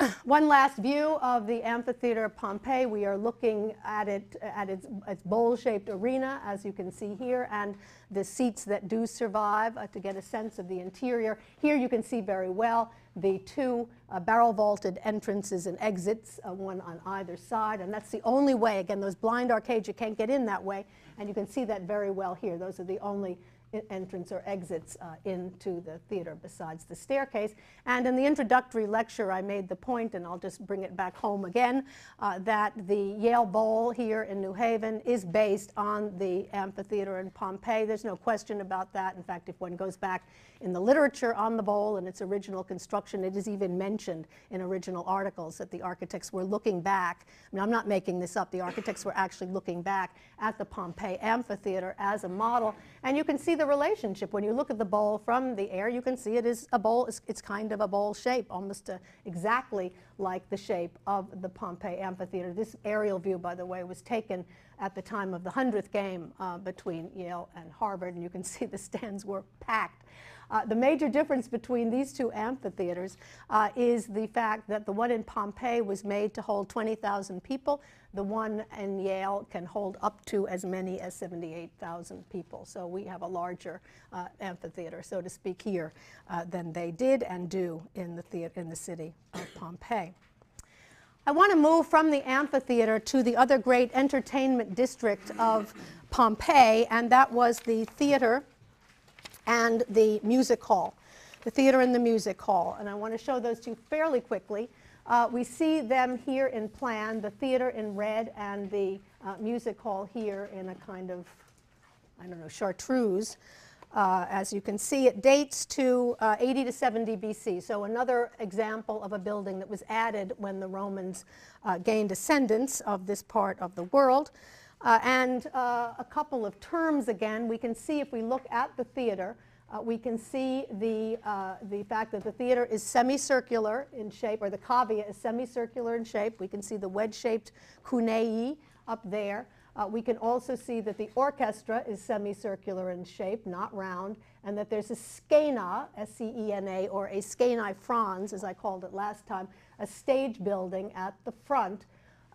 One last view of the amphitheater of Pompeii. We are looking at it at its, its bowl-shaped arena, as you can see here, and the seats that do survive uh, to get a sense of the interior. Here you can see very well the two uh, barrel-vaulted entrances and exits, uh, one on either side, and that's the only way. Again, those blind arcades, you can't get in that way, and you can see that very well here. Those are the only entrance or exits uh, into the theater besides the staircase. And in the introductory lecture, I made the point, and I'll just bring it back home again, uh, that the Yale Bowl here in New Haven is based on the amphitheater in Pompeii. There's no question about that. In fact, if one goes back in the literature on the bowl and its original construction, it is even mentioned in original articles that the architects were looking back. I mean, I'm not making this up. The architects were actually looking back at the Pompeii amphitheater as a model. And you can see the relationship. When you look at the bowl from the air, you can see it is a bowl. It's, it's kind of a bowl shape, almost uh, exactly like the shape of the Pompeii amphitheater. This aerial view, by the way, was taken at the time of the 100th game uh, between Yale and Harvard, and you can see the stands were packed. Uh, the major difference between these two amphitheaters uh, is the fact that the one in Pompeii was made to hold 20,000 people. The one in Yale can hold up to as many as 78,000 people. So we have a larger uh, amphitheater, so to speak, here uh, than they did and do in the, theater, in the city of Pompeii. I want to move from the amphitheater to the other great entertainment district of Pompeii, and that was the theater and the music hall, the theater and the music hall. And I want to show those two fairly quickly. Uh, we see them here in plan, the theater in red and the uh, music hall here in a kind of, I don't know, chartreuse. Uh, as you can see, it dates to uh, 80 to 70 BC. So another example of a building that was added when the Romans uh, gained ascendance of this part of the world. Uh, and uh, a couple of terms again, we can see if we look at the theater, uh, we can see the, uh, the fact that the theater is semicircular in shape, or the cavea is semicircular in shape. We can see the wedge-shaped cunei up there. Uh, we can also see that the orchestra is semicircular in shape, not round, and that there's a scena, S-C-E-N-A, or a scaenae frons, as I called it last time, a stage building at the front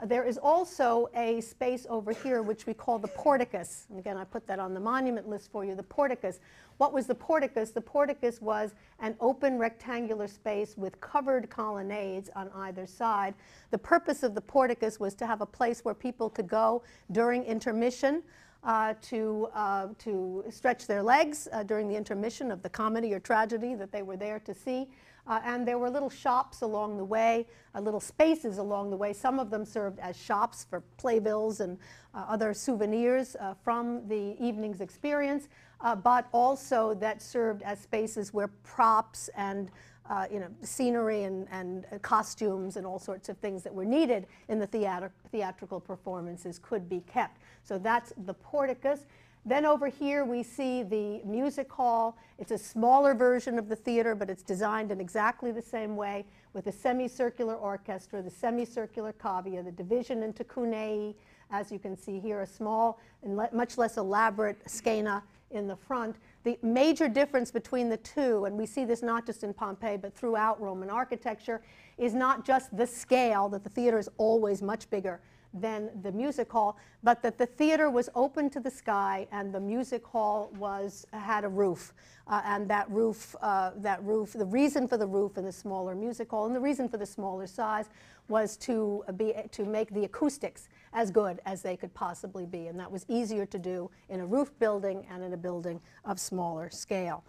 there is also a space over here which we call the porticus. And again, I put that on the monument list for you, the porticus. What was the porticus? The porticus was an open rectangular space with covered colonnades on either side. The purpose of the porticus was to have a place where people could go during intermission uh, to, uh, to stretch their legs uh, during the intermission of the comedy or tragedy that they were there to see. Uh, and there were little shops along the way, uh, little spaces along the way. Some of them served as shops for playbills and uh, other souvenirs uh, from the evening's experience, uh, but also that served as spaces where props and uh, you know, scenery and, and costumes and all sorts of things that were needed in the theatri theatrical performances could be kept. So that's the porticus. Then over here we see the music hall. It's a smaller version of the theater, but it's designed in exactly the same way with a semicircular orchestra, the semicircular cavea, the division into cunei, as you can see here, a small and le much less elaborate scena in the front. The major difference between the two, and we see this not just in Pompeii but throughout Roman architecture, is not just the scale, that the theater is always much bigger than the music hall, but that the theater was open to the sky and the music hall was had a roof. Uh, and that roof, uh, that roof, the reason for the roof in the smaller music hall and the reason for the smaller size was to be to make the acoustics as good as they could possibly be, and that was easier to do in a roof building and in a building of smaller scale.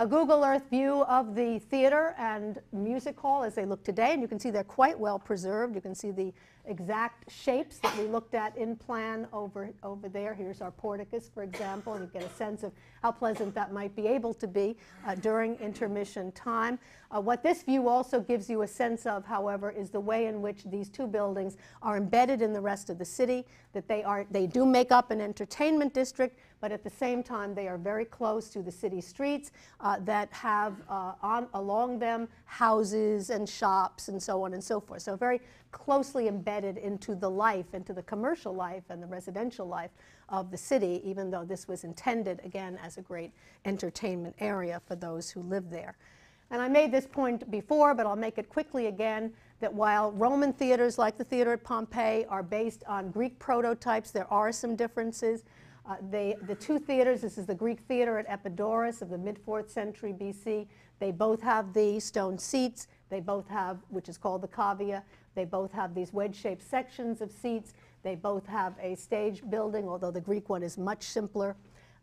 A Google Earth view of the theater and music hall as they look today, and you can see they're quite well preserved. You can see the exact shapes that we looked at in plan over, over there. Here's our porticus, for example, and you get a sense of how pleasant that might be able to be uh, during intermission time. Uh, what this view also gives you a sense of, however, is the way in which these two buildings are embedded in the rest of the city, that they, are, they do make up an entertainment district, but at the same time they are very close to the city streets uh, that have uh, on, along them houses and shops and so on and so forth. So very closely embedded into the life, into the commercial life and the residential life of the city, even though this was intended, again, as a great entertainment area for those who live there. And I made this point before, but I'll make it quickly again, that while Roman theaters like the theater at Pompeii are based on Greek prototypes, there are some differences. Uh, they, the two theaters, this is the Greek theater at Epidaurus of the mid-4th century BC, they both have the stone seats, they both have, which is called the cavea, they both have these wedge-shaped sections of seats, they both have a stage building, although the Greek one is much simpler.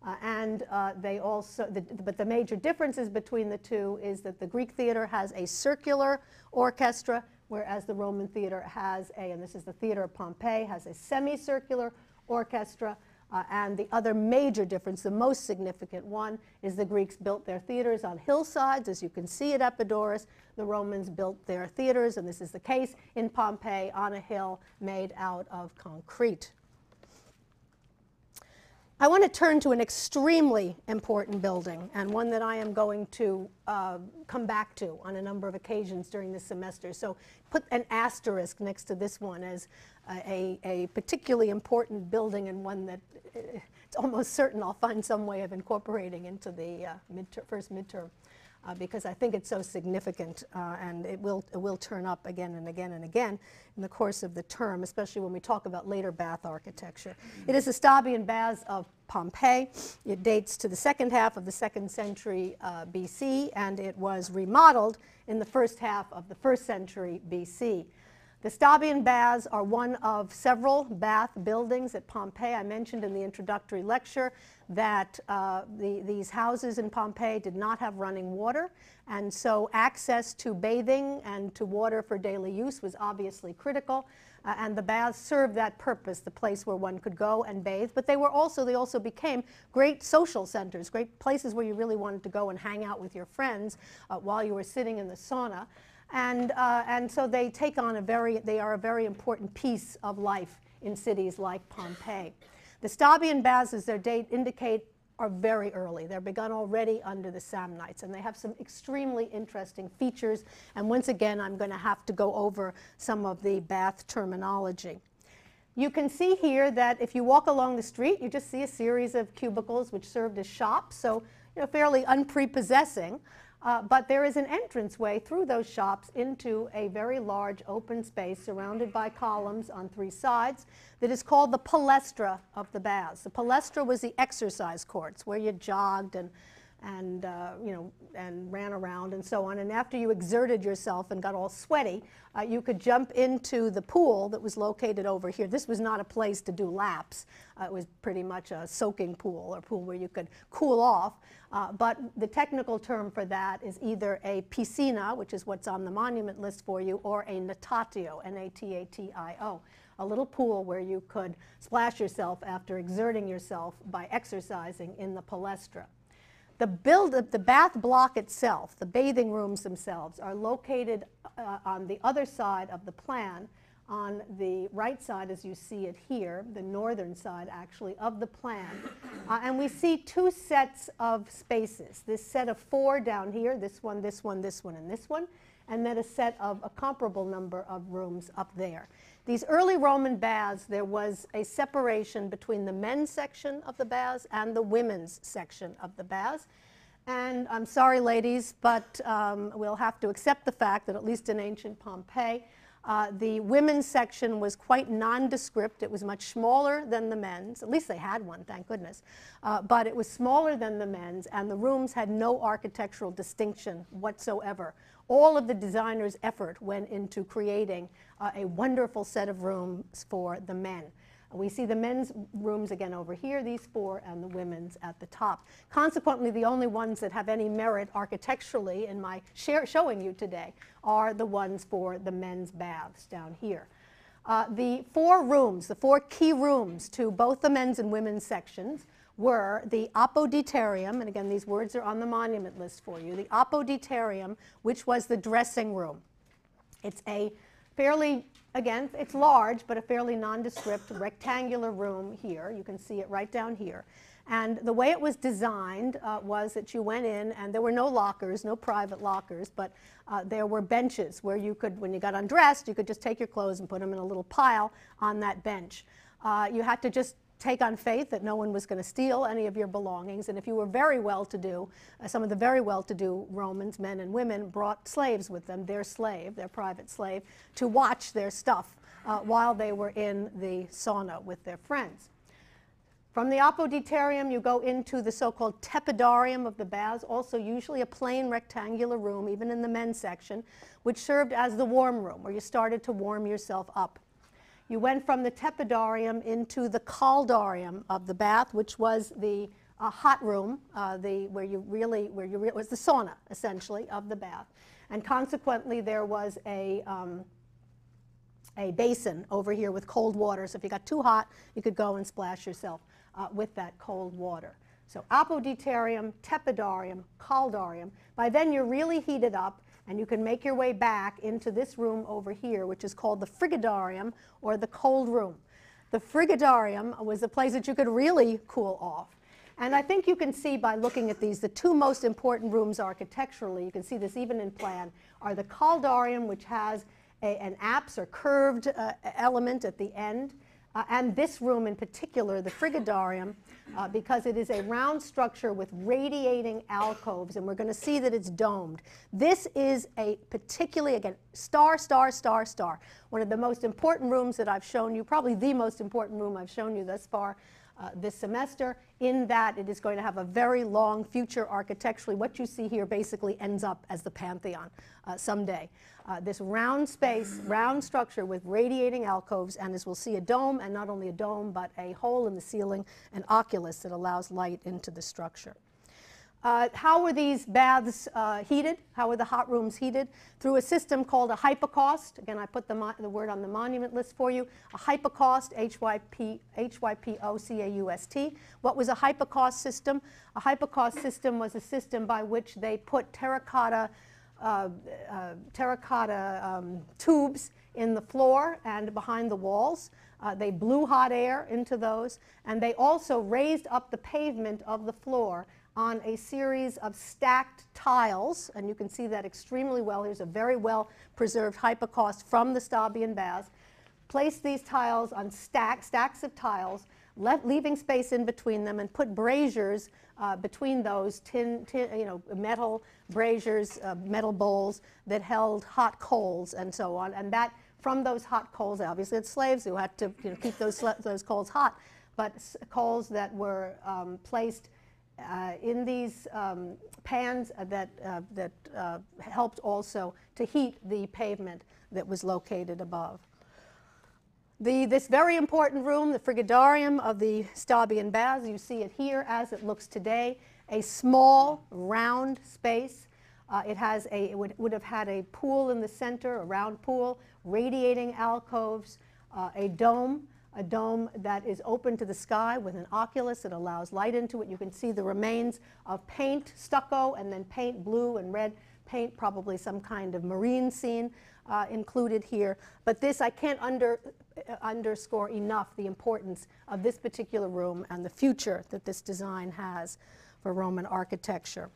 Uh, and uh, they also, the, but the major differences between the two is that the Greek theater has a circular orchestra, whereas the Roman theater has a, and this is the theater of Pompeii, has a semicircular orchestra. Uh, and the other major difference, the most significant one, is the Greeks built their theaters on hillsides, as you can see at Epidaurus. The Romans built their theaters, and this is the case in Pompeii, on a hill made out of concrete. I want to turn to an extremely important building and one that I am going to uh, come back to on a number of occasions during this semester. So put an asterisk next to this one as a, a particularly important building and one that uh, it's almost certain I'll find some way of incorporating into the uh, midter first midterm uh, because I think it's so significant uh, and it will, it will turn up again and again and again in the course of the term, especially when we talk about later bath architecture. It is the Stabian Baths of Pompeii. It dates to the second half of the second century uh, BC and it was remodeled in the first half of the first century BC. The Stabian Baths are one of several bath buildings at Pompeii. I mentioned in the introductory lecture that uh, the, these houses in Pompeii did not have running water, and so access to bathing and to water for daily use was obviously critical. Uh, and the baths served that purpose, the place where one could go and bathe. But they were also, they also became great social centers, great places where you really wanted to go and hang out with your friends uh, while you were sitting in the sauna. And, uh, and so they take on a very, they are a very important piece of life in cities like Pompeii. The Stabian baths, as their date indicate, are very early. They're begun already under the Samnites, and they have some extremely interesting features. And once again, I'm going to have to go over some of the bath terminology. You can see here that if you walk along the street, you just see a series of cubicles which served as shops, so you know, fairly unprepossessing. Uh, but there is an entranceway through those shops into a very large open space surrounded by columns on three sides that is called the palestra of the baths. The palestra was the exercise courts where you jogged and and uh, you know and ran around and so on. And after you exerted yourself and got all sweaty uh, you could jump into the pool that was located over here. This was not a place to do laps. Uh, it was pretty much a soaking pool or pool where you could cool off. Uh, but the technical term for that is either a piscina which is what's on the monument list for you or a natatio n-a-t-a-t-i-o a little pool where you could splash yourself after exerting yourself by exercising in the palestra the, build, the bath block itself, the bathing rooms themselves, are located uh, on the other side of the plan, on the right side as you see it here, the northern side actually of the plan. Uh, and we see two sets of spaces, this set of four down here, this one, this one, this one, and this one, and then a set of a comparable number of rooms up there. These early Roman baths, there was a separation between the men's section of the baths and the women's section of the baths. And I'm sorry, ladies, but um, we'll have to accept the fact that at least in ancient Pompeii, uh, the women's section was quite nondescript. It was much smaller than the men's. At least they had one, thank goodness. Uh, but it was smaller than the men's, and the rooms had no architectural distinction whatsoever all of the designer's effort went into creating uh, a wonderful set of rooms for the men. We see the men's rooms again over here, these four, and the women's at the top. Consequently, the only ones that have any merit architecturally in my showing you today are the ones for the men's baths down here. Uh, the four rooms, the four key rooms to both the men's and women's sections were the apodyterium, and again, these words are on the monument list for you, the apodyterium, which was the dressing room. It's a fairly, again, it's large, but a fairly nondescript rectangular room here. You can see it right down here. And the way it was designed uh, was that you went in, and there were no lockers, no private lockers, but uh, there were benches where you could, when you got undressed, you could just take your clothes and put them in a little pile on that bench. Uh, you had to just take on faith that no one was going to steal any of your belongings. And if you were very well to do, uh, some of the very well to do Romans, men and women, brought slaves with them, their slave, their private slave, to watch their stuff uh, while they were in the sauna with their friends. From the apodyterium, you go into the so-called tepidarium of the baths, also usually a plain rectangular room, even in the men's section, which served as the warm room, where you started to warm yourself up. You went from the tepidarium into the caldarium of the bath, which was the uh, hot room, uh, the, where you really, where you re- was the sauna, essentially, of the bath. And consequently, there was a, um, a basin over here with cold water. So if you got too hot, you could go and splash yourself uh, with that cold water. So apodyterium, tepidarium, caldarium. By then you're really heated up and you can make your way back into this room over here, which is called the frigidarium or the cold room. The frigidarium was a place that you could really cool off. And I think you can see by looking at these, the two most important rooms architecturally, you can see this even in plan, are the caldarium, which has a, an apse or curved uh, element at the end, uh, and this room in particular, the frigidarium, uh, because it is a round structure with radiating alcoves, and we're going to see that it's domed. This is a particularly, again, star, star, star, star, one of the most important rooms that I've shown you, probably the most important room I've shown you thus far uh, this semester, in that it is going to have a very long future architecturally. What you see here basically ends up as the Pantheon uh, someday uh, this round space, round structure with radiating alcoves, and as we'll see, a dome, and not only a dome, but a hole in the ceiling, an oculus that allows light into the structure. Uh, how were these baths uh, heated? How were the hot rooms heated? Through a system called a hypocaust. Again, I put the, the word on the monument list for you. A hypocaust, H-Y-P, H-Y-P-O-C-A-U-S-T. What was a hypocaust system? A hypocaust system was a system by which they put terracotta uh, uh, terracotta um, tubes in the floor and behind the walls. Uh, they blew hot air into those, and they also raised up the pavement of the floor on a series of stacked tiles, and you can see that extremely well. Here's a very well preserved hypocaust from the Stabian baths. Place these tiles on stack, stacks of tiles, leaving space in between them, and put braziers uh, between those tin, tin, you know, metal braziers, uh, metal bowls that held hot coals and so on. And that, from those hot coals, obviously it's slaves who had to you know, keep those, those coals hot, but coals that were um, placed uh, in these um, pans that, uh, that uh, helped also to heat the pavement that was located above. The, this very important room, the frigidarium of the Stabian Baths, you see it here as it looks today, a small round space. Uh, it has a, it would, would have had a pool in the center, a round pool, radiating alcoves, uh, a dome, a dome that is open to the sky with an oculus that allows light into it. You can see the remains of paint, stucco, and then paint, blue and red paint, probably some kind of marine scene uh, included here. But this, I can't under, underscore enough the importance of this particular room and the future that this design has for Roman architecture.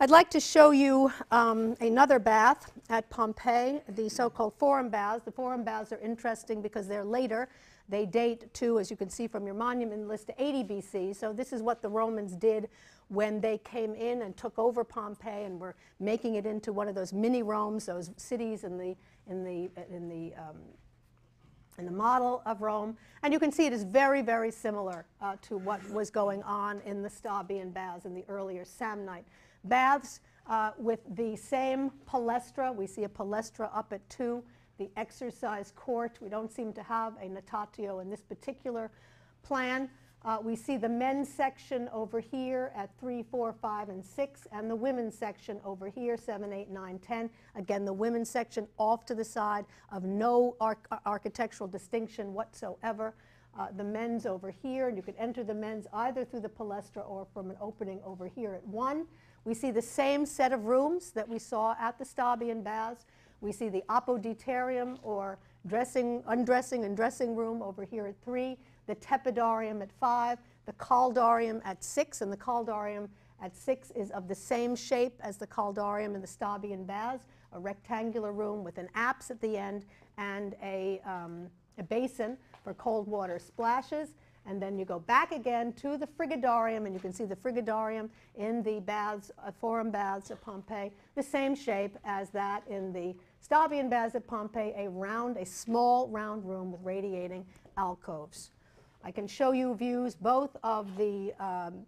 I'd like to show you um, another bath at Pompeii, the so-called forum baths. The forum baths are interesting because they're later. They date to, as you can see from your monument list, to 80 BC. So this is what the Romans did when they came in and took over Pompeii and were making it into one of those mini Romes, those cities in the, in the, in the um, in the model of Rome. And you can see it is very, very similar uh, to what was going on in the Stabian baths in the earlier Samnite baths uh, with the same palestra. We see a palestra up at two the exercise court. We don't seem to have a natatio in this particular plan. Uh, we see the men's section over here at 3, 4, 5, and 6, and the women's section over here, 7, 8, 9, 10. Again, the women's section off to the side of no arch- architectural distinction whatsoever. Uh, the men's over here, and you could enter the men's either through the palestra or from an opening over here at 1. We see the same set of rooms that we saw at the Stabian Baths. We see the apodyterium or dressing, undressing and dressing room over here at 3 the tepidarium at 5, the caldarium at 6, and the caldarium at 6 is of the same shape as the caldarium in the Stabian Baths, a rectangular room with an apse at the end and a, um, a basin for cold water splashes. And then you go back again to the frigidarium, and you can see the frigidarium in the baths, uh, forum baths at Pompeii, the same shape as that in the Stabian baths at Pompeii, a round, a small round room with radiating alcoves. I can show you views both of the um,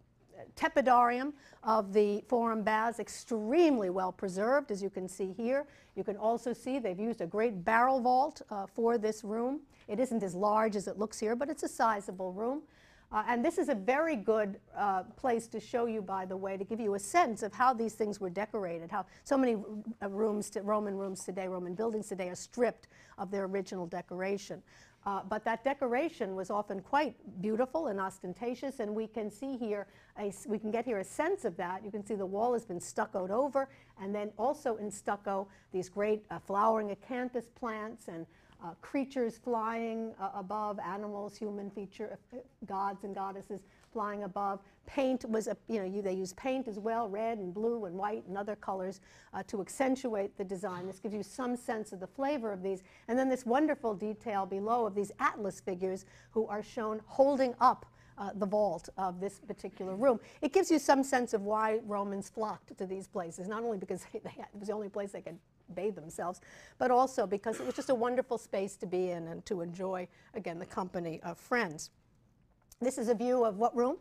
tepidarium of the forum baths, extremely well preserved, as you can see here. You can also see they've used a great barrel vault uh, for this room. It isn't as large as it looks here, but it's a sizable room. Uh, and this is a very good uh, place to show you, by the way, to give you a sense of how these things were decorated, how so many rooms, to, Roman rooms today, Roman buildings today, are stripped of their original decoration. Uh, but that decoration was often quite beautiful and ostentatious, and we can see here, a, we can get here a sense of that. You can see the wall has been stuccoed over, and then also in stucco, these great uh, flowering acanthus plants and uh, creatures flying uh, above, animals, human feature, uh, gods and goddesses flying above. Paint was, a, you know, you, they use paint as well, red and blue and white and other colors uh, to accentuate the design. This gives you some sense of the flavor of these. And then this wonderful detail below of these Atlas figures who are shown holding up uh, the vault of this particular room. It gives you some sense of why Romans flocked to these places, not only because they had, it was the only place they could bathe themselves, but also because it was just a wonderful space to be in and to enjoy, again, the company of friends. This is a view of what room?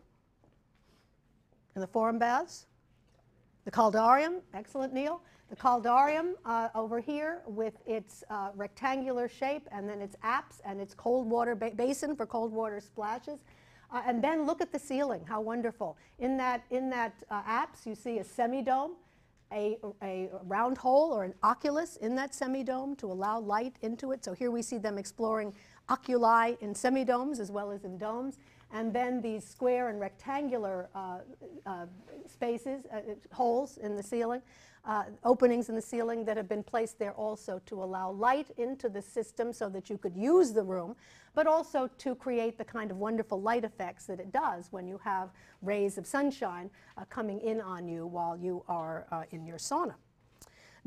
In the forum baths? The caldarium, excellent Neil. The caldarium uh, over here with its uh, rectangular shape and then its apse and its cold water ba basin for cold water splashes. Uh, and then look at the ceiling, how wonderful. In that, in that uh, apse you see a semidome, a, a round hole or an oculus in that semidome to allow light into it. So here we see them exploring oculi in semidomes as well as in domes and then these square and rectangular uh, uh, spaces, uh, holes in the ceiling, uh, openings in the ceiling that have been placed there also to allow light into the system so that you could use the room, but also to create the kind of wonderful light effects that it does when you have rays of sunshine uh, coming in on you while you are uh, in your sauna.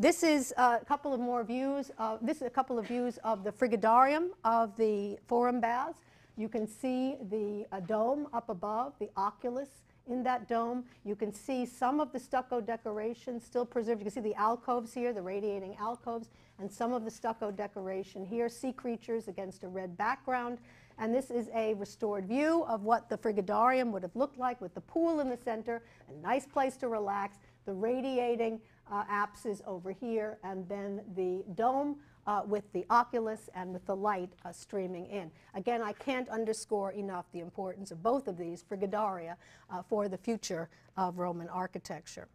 This is a couple of more views. this is a couple of views of the frigidarium of the forum baths. You can see the uh, dome up above, the oculus in that dome. You can see some of the stucco decoration still preserved. You can see the alcoves here, the radiating alcoves, and some of the stucco decoration here. Sea creatures against a red background. And this is a restored view of what the frigidarium would have looked like with the pool in the center, a nice place to relax, the radiating uh, apses over here, and then the dome uh, with the oculus and with the light uh, streaming in. Again, I can't underscore enough the importance of both of these frigidaria uh, for the future of Roman architecture.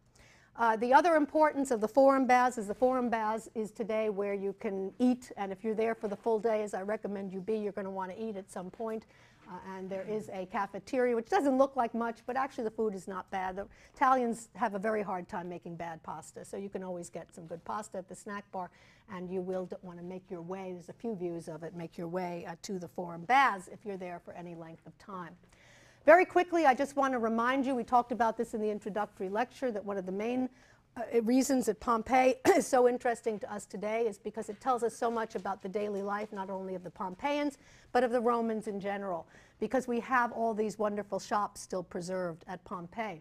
Uh, the other importance of the forum baths is the forum baths is today where you can eat, and if you're there for the full day, as I recommend you be, you're going to want to eat at some point. Uh, and there is a cafeteria, which doesn't look like much, but actually the food is not bad. The Italians have a very hard time making bad pasta, so you can always get some good pasta at the snack bar, and you will want to make your way, there's a few views of it, make your way uh, to the Forum Baths if you're there for any length of time. Very quickly, I just want to remind you, we talked about this in the introductory lecture, that one of the main uh, reasons that Pompeii is so interesting to us today is because it tells us so much about the daily life, not only of the Pompeians, but of the Romans in general, because we have all these wonderful shops still preserved at Pompeii.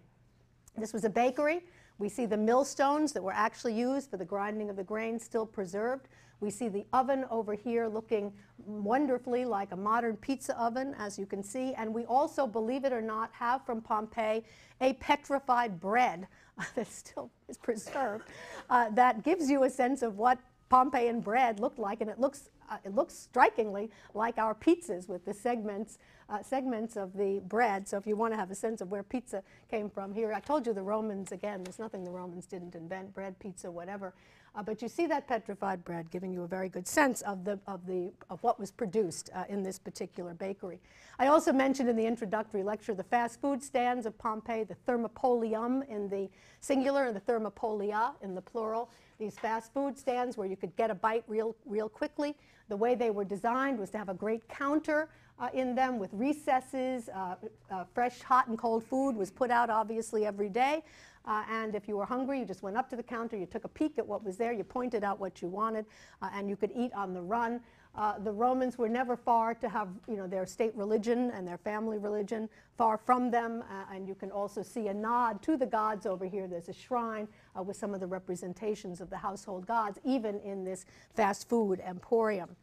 This was a bakery. We see the millstones that were actually used for the grinding of the grain still preserved. We see the oven over here looking wonderfully like a modern pizza oven, as you can see. And we also, believe it or not, have from Pompeii a petrified bread that still is preserved uh, that gives you a sense of what Pompeian bread looked like, and it looks, uh, it looks strikingly like our pizzas with the segments, uh, segments of the bread. So if you want to have a sense of where pizza came from here, I told you the Romans, again, there's nothing the Romans didn't invent, bread, pizza, whatever. Uh, but you see that petrified bread giving you a very good sense of, the, of, the, of what was produced uh, in this particular bakery. I also mentioned in the introductory lecture the fast food stands of Pompeii, the thermopolium in the singular and the thermopolia in the plural. These fast food stands where you could get a bite real, real quickly. The way they were designed was to have a great counter uh, in them with recesses. Uh, uh, fresh, hot, and cold food was put out obviously every day. Uh, and if you were hungry, you just went up to the counter, you took a peek at what was there, you pointed out what you wanted, uh, and you could eat on the run. Uh, the Romans were never far to have you know, their state religion and their family religion far from them, uh, and you can also see a nod to the gods over here. There's a shrine uh, with some of the representations of the household gods, even in this fast food emporium.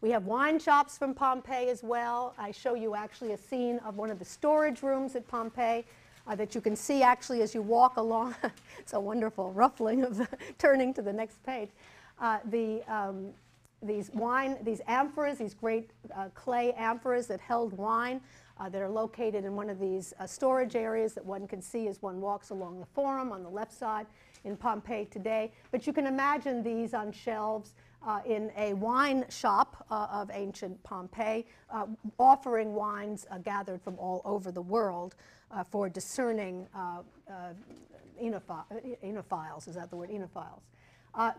We have wine shops from Pompeii as well. I show you actually a scene of one of the storage rooms at Pompeii uh, that you can see actually as you walk along. it's a wonderful ruffling of the, turning to the next page. Uh, the, um, these wine, these amphoras, these great uh, clay amphoras that held wine uh, that are located in one of these uh, storage areas that one can see as one walks along the forum on the left side in Pompeii today. But you can imagine these on shelves uh, in a wine shop uh, of ancient Pompeii, uh, offering wines uh, gathered from all over the world uh, for discerning uh, enophiles, is that the word, enophiles.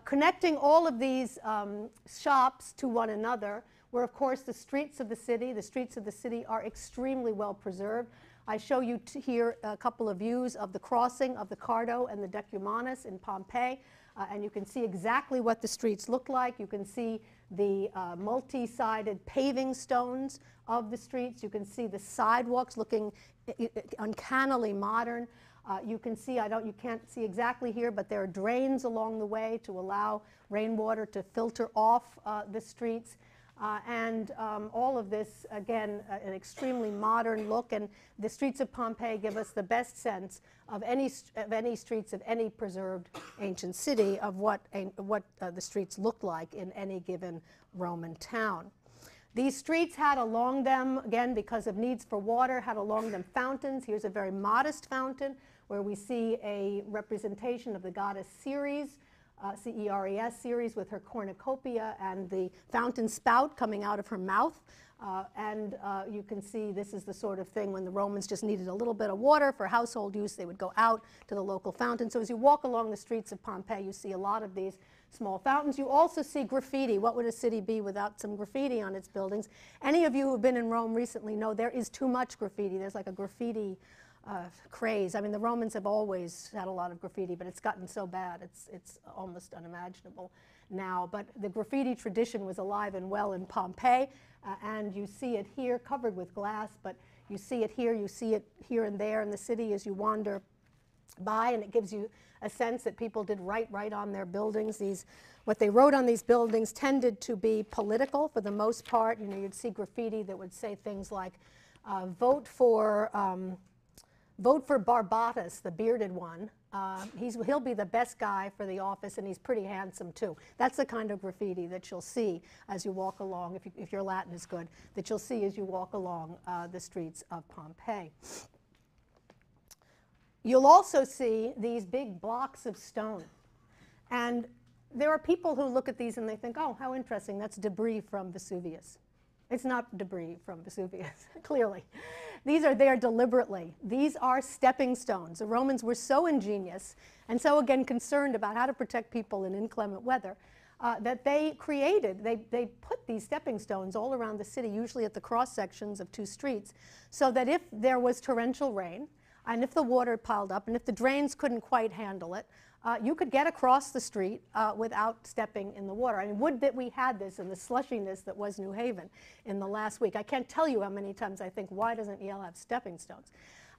connecting all of these um, shops to one another were, of course, the streets of the city. The streets of the city are extremely well preserved. I show you here a couple of views of the crossing of the Cardo and the Decumanus in Pompeii. Uh, and you can see exactly what the streets look like. You can see the uh, multi-sided paving stones of the streets. You can see the sidewalks looking uncannily modern. Uh, you can see, I don't, you can't see exactly here, but there are drains along the way to allow rainwater to filter off uh, the streets. Uh, and um, all of this, again, uh, an extremely modern look. And the streets of Pompeii give us the best sense of any, of any streets of any preserved ancient city of what, what uh, the streets looked like in any given Roman town. These streets had along them, again, because of needs for water, had along them fountains. Here's a very modest fountain where we see a representation of the goddess Ceres uh, C-E-R-E-S Ceres with her cornucopia and the fountain spout coming out of her mouth. Uh, and uh, you can see this is the sort of thing when the Romans just needed a little bit of water for household use, they would go out to the local fountain. So as you walk along the streets of Pompeii, you see a lot of these small fountains. You also see graffiti. What would a city be without some graffiti on its buildings? Any of you who have been in Rome recently know there is too much graffiti. There's like a graffiti uh, craze. I mean, the Romans have always had a lot of graffiti, but it's gotten so bad, it's, it's almost unimaginable now. But the graffiti tradition was alive and well in Pompeii, uh, and you see it here covered with glass, but you see it here, you see it here and there in the city as you wander by, and it gives you a sense that people did write right on their buildings. These, what they wrote on these buildings tended to be political for the most part. You know, you'd see graffiti that would say things like, uh, vote for um, vote for Barbatus, the bearded one. Uh, he's, he'll be the best guy for the office, and he's pretty handsome too. That's the kind of graffiti that you'll see as you walk along, if, you, if your Latin is good, that you'll see as you walk along uh, the streets of Pompeii. You'll also see these big blocks of stone. And there are people who look at these and they think, oh, how interesting, that's debris from Vesuvius. It's not debris from Vesuvius, clearly. These are there deliberately. These are stepping stones. The Romans were so ingenious and so, again, concerned about how to protect people in inclement weather uh, that they created, they, they put these stepping stones all around the city, usually at the cross sections of two streets, so that if there was torrential rain, and if the water piled up, and if the drains couldn't quite handle it, uh, you could get across the street uh, without stepping in the water. I mean, would that we had this and the slushiness that was New Haven in the last week. I can't tell you how many times I think, why doesn't Yale have stepping stones?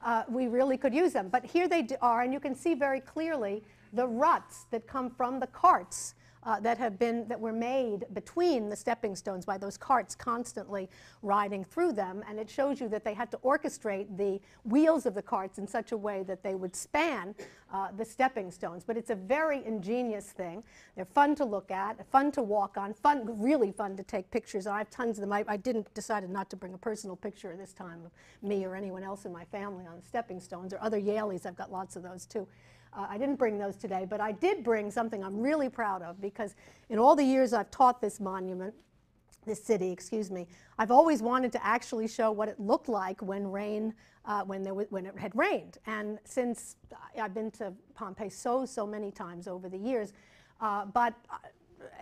Uh, we really could use them. But here they are, and you can see very clearly the ruts that come from the carts uh, that have been that were made between the stepping stones by those carts constantly riding through them. And it shows you that they had to orchestrate the wheels of the carts in such a way that they would span uh, the stepping stones. But it's a very ingenious thing. They're fun to look at fun to walk on fun really fun to take pictures. I have tons of them. I, I didn't decided not to bring a personal picture this time of me or anyone else in my family on stepping stones or other Yalies. I've got lots of those too uh, I didn't bring those today, but I did bring something I'm really proud of because in all the years I've taught this monument, this city, excuse me, I've always wanted to actually show what it looked like when rain, uh, when, there was, when it had rained. And since I've been to Pompeii so, so many times over the years, uh, but uh,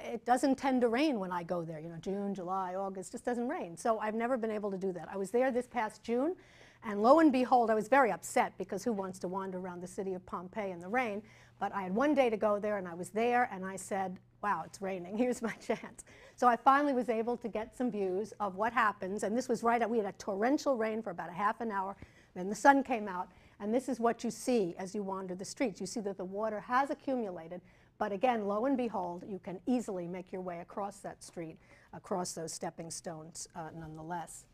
it doesn't tend to rain when I go there. You know, June, July, August, just doesn't rain. So I've never been able to do that. I was there this past June, and lo and behold, I was very upset because who wants to wander around the city of Pompeii in the rain? But I had one day to go there, and I was there, and I said, wow, it's raining. Here's my chance. So I finally was able to get some views of what happens. And this was right at, we had a torrential rain for about a half an hour. Then the sun came out. And this is what you see as you wander the streets. You see that the water has accumulated. But again, lo and behold, you can easily make your way across that street, across those stepping stones uh, nonetheless.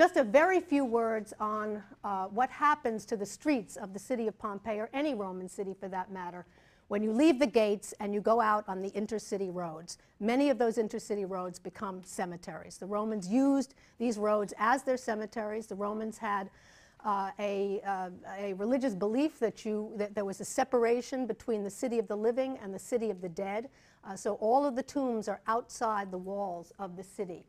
Just a very few words on uh, what happens to the streets of the city of Pompeii, or any Roman city for that matter, when you leave the gates and you go out on the intercity roads. Many of those intercity roads become cemeteries. The Romans used these roads as their cemeteries. The Romans had uh, a, uh, a, religious belief that, you, that there was a separation between the city of the living and the city of the dead. Uh, so all of the tombs are outside the walls of the city.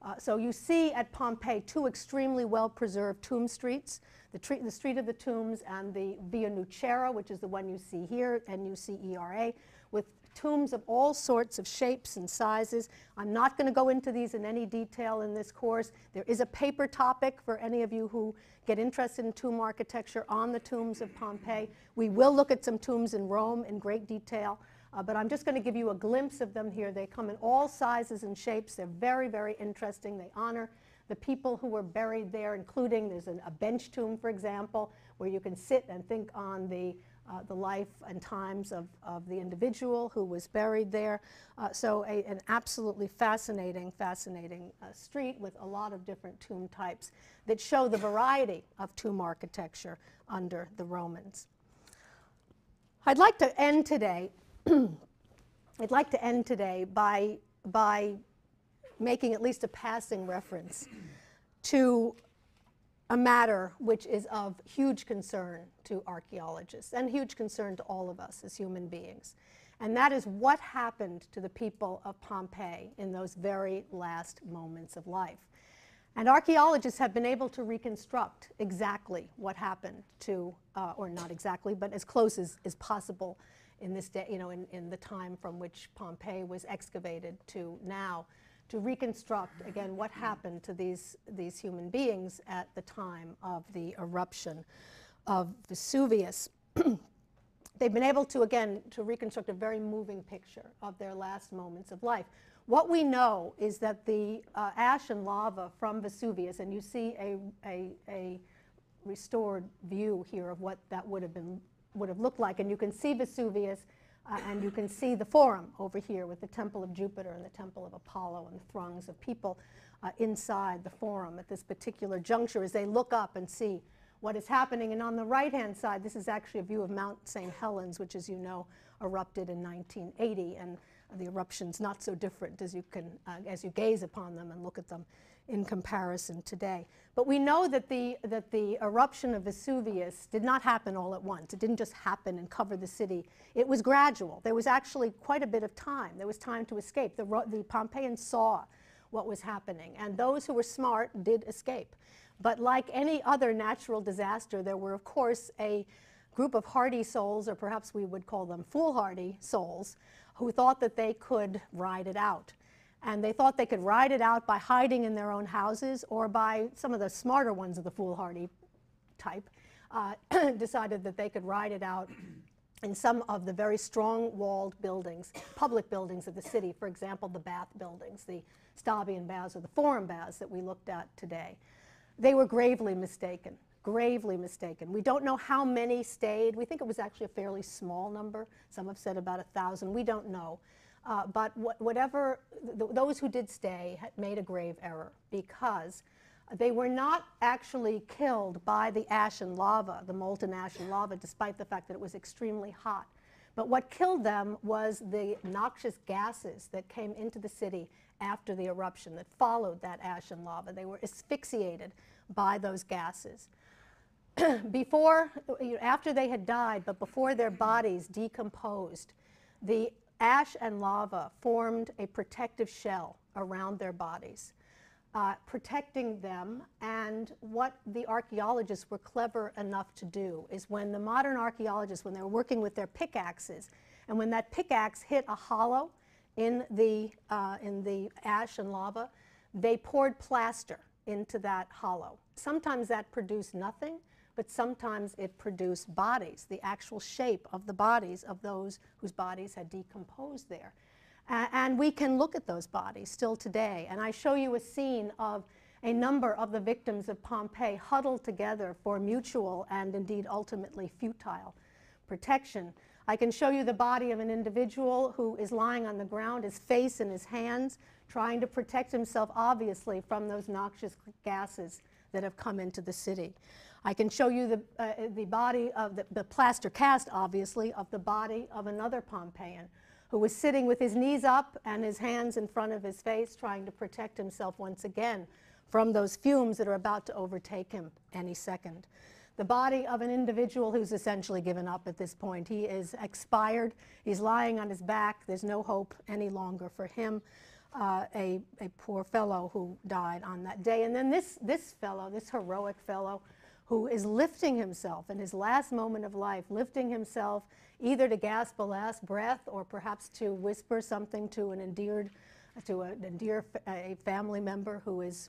Uh, so you see at Pompeii two extremely well-preserved tomb streets, the, the, Street of the Tombs and the Via Nucera, which is the one you see here, and you see N-U-C-E-R-A, with tombs of all sorts of shapes and sizes. I'm not going to go into these in any detail in this course. There is a paper topic for any of you who get interested in tomb architecture on the tombs of Pompeii. We will look at some tombs in Rome in great detail. Uh, but I'm just going to give you a glimpse of them here. They come in all sizes and shapes. They're very, very interesting. They honor the people who were buried there, including there's an, a bench tomb, for example, where you can sit and think on the, uh, the life and times of, of the individual who was buried there. Uh, so a, an absolutely fascinating, fascinating uh, street with a lot of different tomb types that show the variety of tomb architecture under the Romans. I'd like to end today I'd like to end today by, by making at least a passing reference to a matter which is of huge concern to archaeologists and huge concern to all of us as human beings. And that is what happened to the people of Pompeii in those very last moments of life. And archaeologists have been able to reconstruct exactly what happened to, uh, or not exactly, but as close as, as possible in this day, you know, in, in the time from which Pompeii was excavated to now, to reconstruct again what happened to these these human beings at the time of the eruption of Vesuvius. They've been able to again to reconstruct a very moving picture of their last moments of life. What we know is that the uh, ash and lava from Vesuvius, and you see a, a, a restored view here of what that would have been would have looked like. And you can see Vesuvius, uh, and you can see the Forum over here with the Temple of Jupiter and the Temple of Apollo and the throngs of people uh, inside the Forum at this particular juncture as they look up and see what is happening. And on the right-hand side, this is actually a view of Mount St. Helens, which, as you know, erupted in 1980. And the eruption's not so different as you, can, uh, as you gaze upon them and look at them in comparison today. But we know that the, that the eruption of Vesuvius did not happen all at once. It didn't just happen and cover the city. It was gradual. There was actually quite a bit of time. There was time to escape. The, the Pompeians saw what was happening, and those who were smart did escape. But like any other natural disaster, there were, of course, a group of hardy souls, or perhaps we would call them foolhardy souls, who thought that they could ride it out and they thought they could ride it out by hiding in their own houses or by some of the smarter ones of the foolhardy type uh, decided that they could ride it out in some of the very strong walled buildings, public buildings of the city, for example, the Bath buildings, the Stabian baths or the Forum baths that we looked at today. They were gravely mistaken, gravely mistaken. We don't know how many stayed. We think it was actually a fairly small number. Some have said about a thousand. We don't know. Uh, But wha- whatever, th- those who did stay had made a grave error because they were not actually killed by the ash and lava, the molten ash and lava, despite the fact that it was extremely hot. But what killed them was the noxious gases that came into the city after the eruption that followed that ash and lava. They were asphyxiated by those gases before, you know, after they had died, but before their bodies decomposed, the ash and lava formed a protective shell around their bodies, uh, protecting them. And what the archaeologists were clever enough to do is when the modern archaeologists, when they were working with their pickaxes, and when that pickaxe hit a hollow in the, uh, in the ash and lava, they poured plaster into that hollow. Sometimes that produced nothing, but sometimes it produced bodies, the actual shape of the bodies of those whose bodies had decomposed there. A- and we can look at those bodies still today. And I show you a scene of a number of the victims of Pompeii huddled together for mutual and indeed ultimately futile protection. I can show you the body of an individual who is lying on the ground, his face in his hands, trying to protect himself, obviously, from those noxious gases that have come into the city. I can show you the, uh, the body of the, the plaster cast, obviously, of the body of another Pompeian who was sitting with his knees up and his hands in front of his face, trying to protect himself once again from those fumes that are about to overtake him any second the body of an individual who's essentially given up at this point. He is expired. He's lying on his back. There's no hope any longer for him. Uh, a, a poor fellow who died on that day. And then this, this fellow, this heroic fellow, who is lifting himself in his last moment of life, lifting himself either to gasp a last breath or perhaps to whisper something to an endeared, to an endeared a family member who is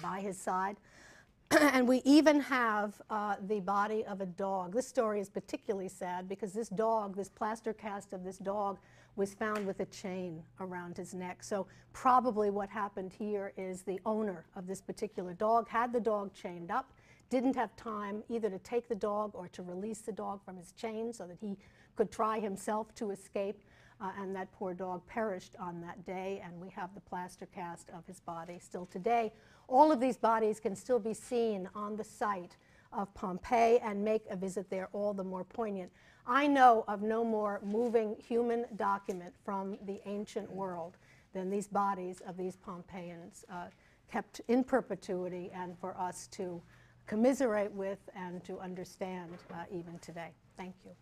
by his side. and we even have uh, the body of a dog. This story is particularly sad because this dog, this plaster cast of this dog, was found with a chain around his neck. So probably what happened here is the owner of this particular dog had the dog chained up, didn't have time either to take the dog or to release the dog from his chain so that he could try himself to escape. Uh, and that poor dog perished on that day, and we have the plaster cast of his body still today. All of these bodies can still be seen on the site of Pompeii and make a visit there all the more poignant. I know of no more moving human document from the ancient world than these bodies of these Pompeians uh, kept in perpetuity and for us to commiserate with and to understand uh, even today. Thank you.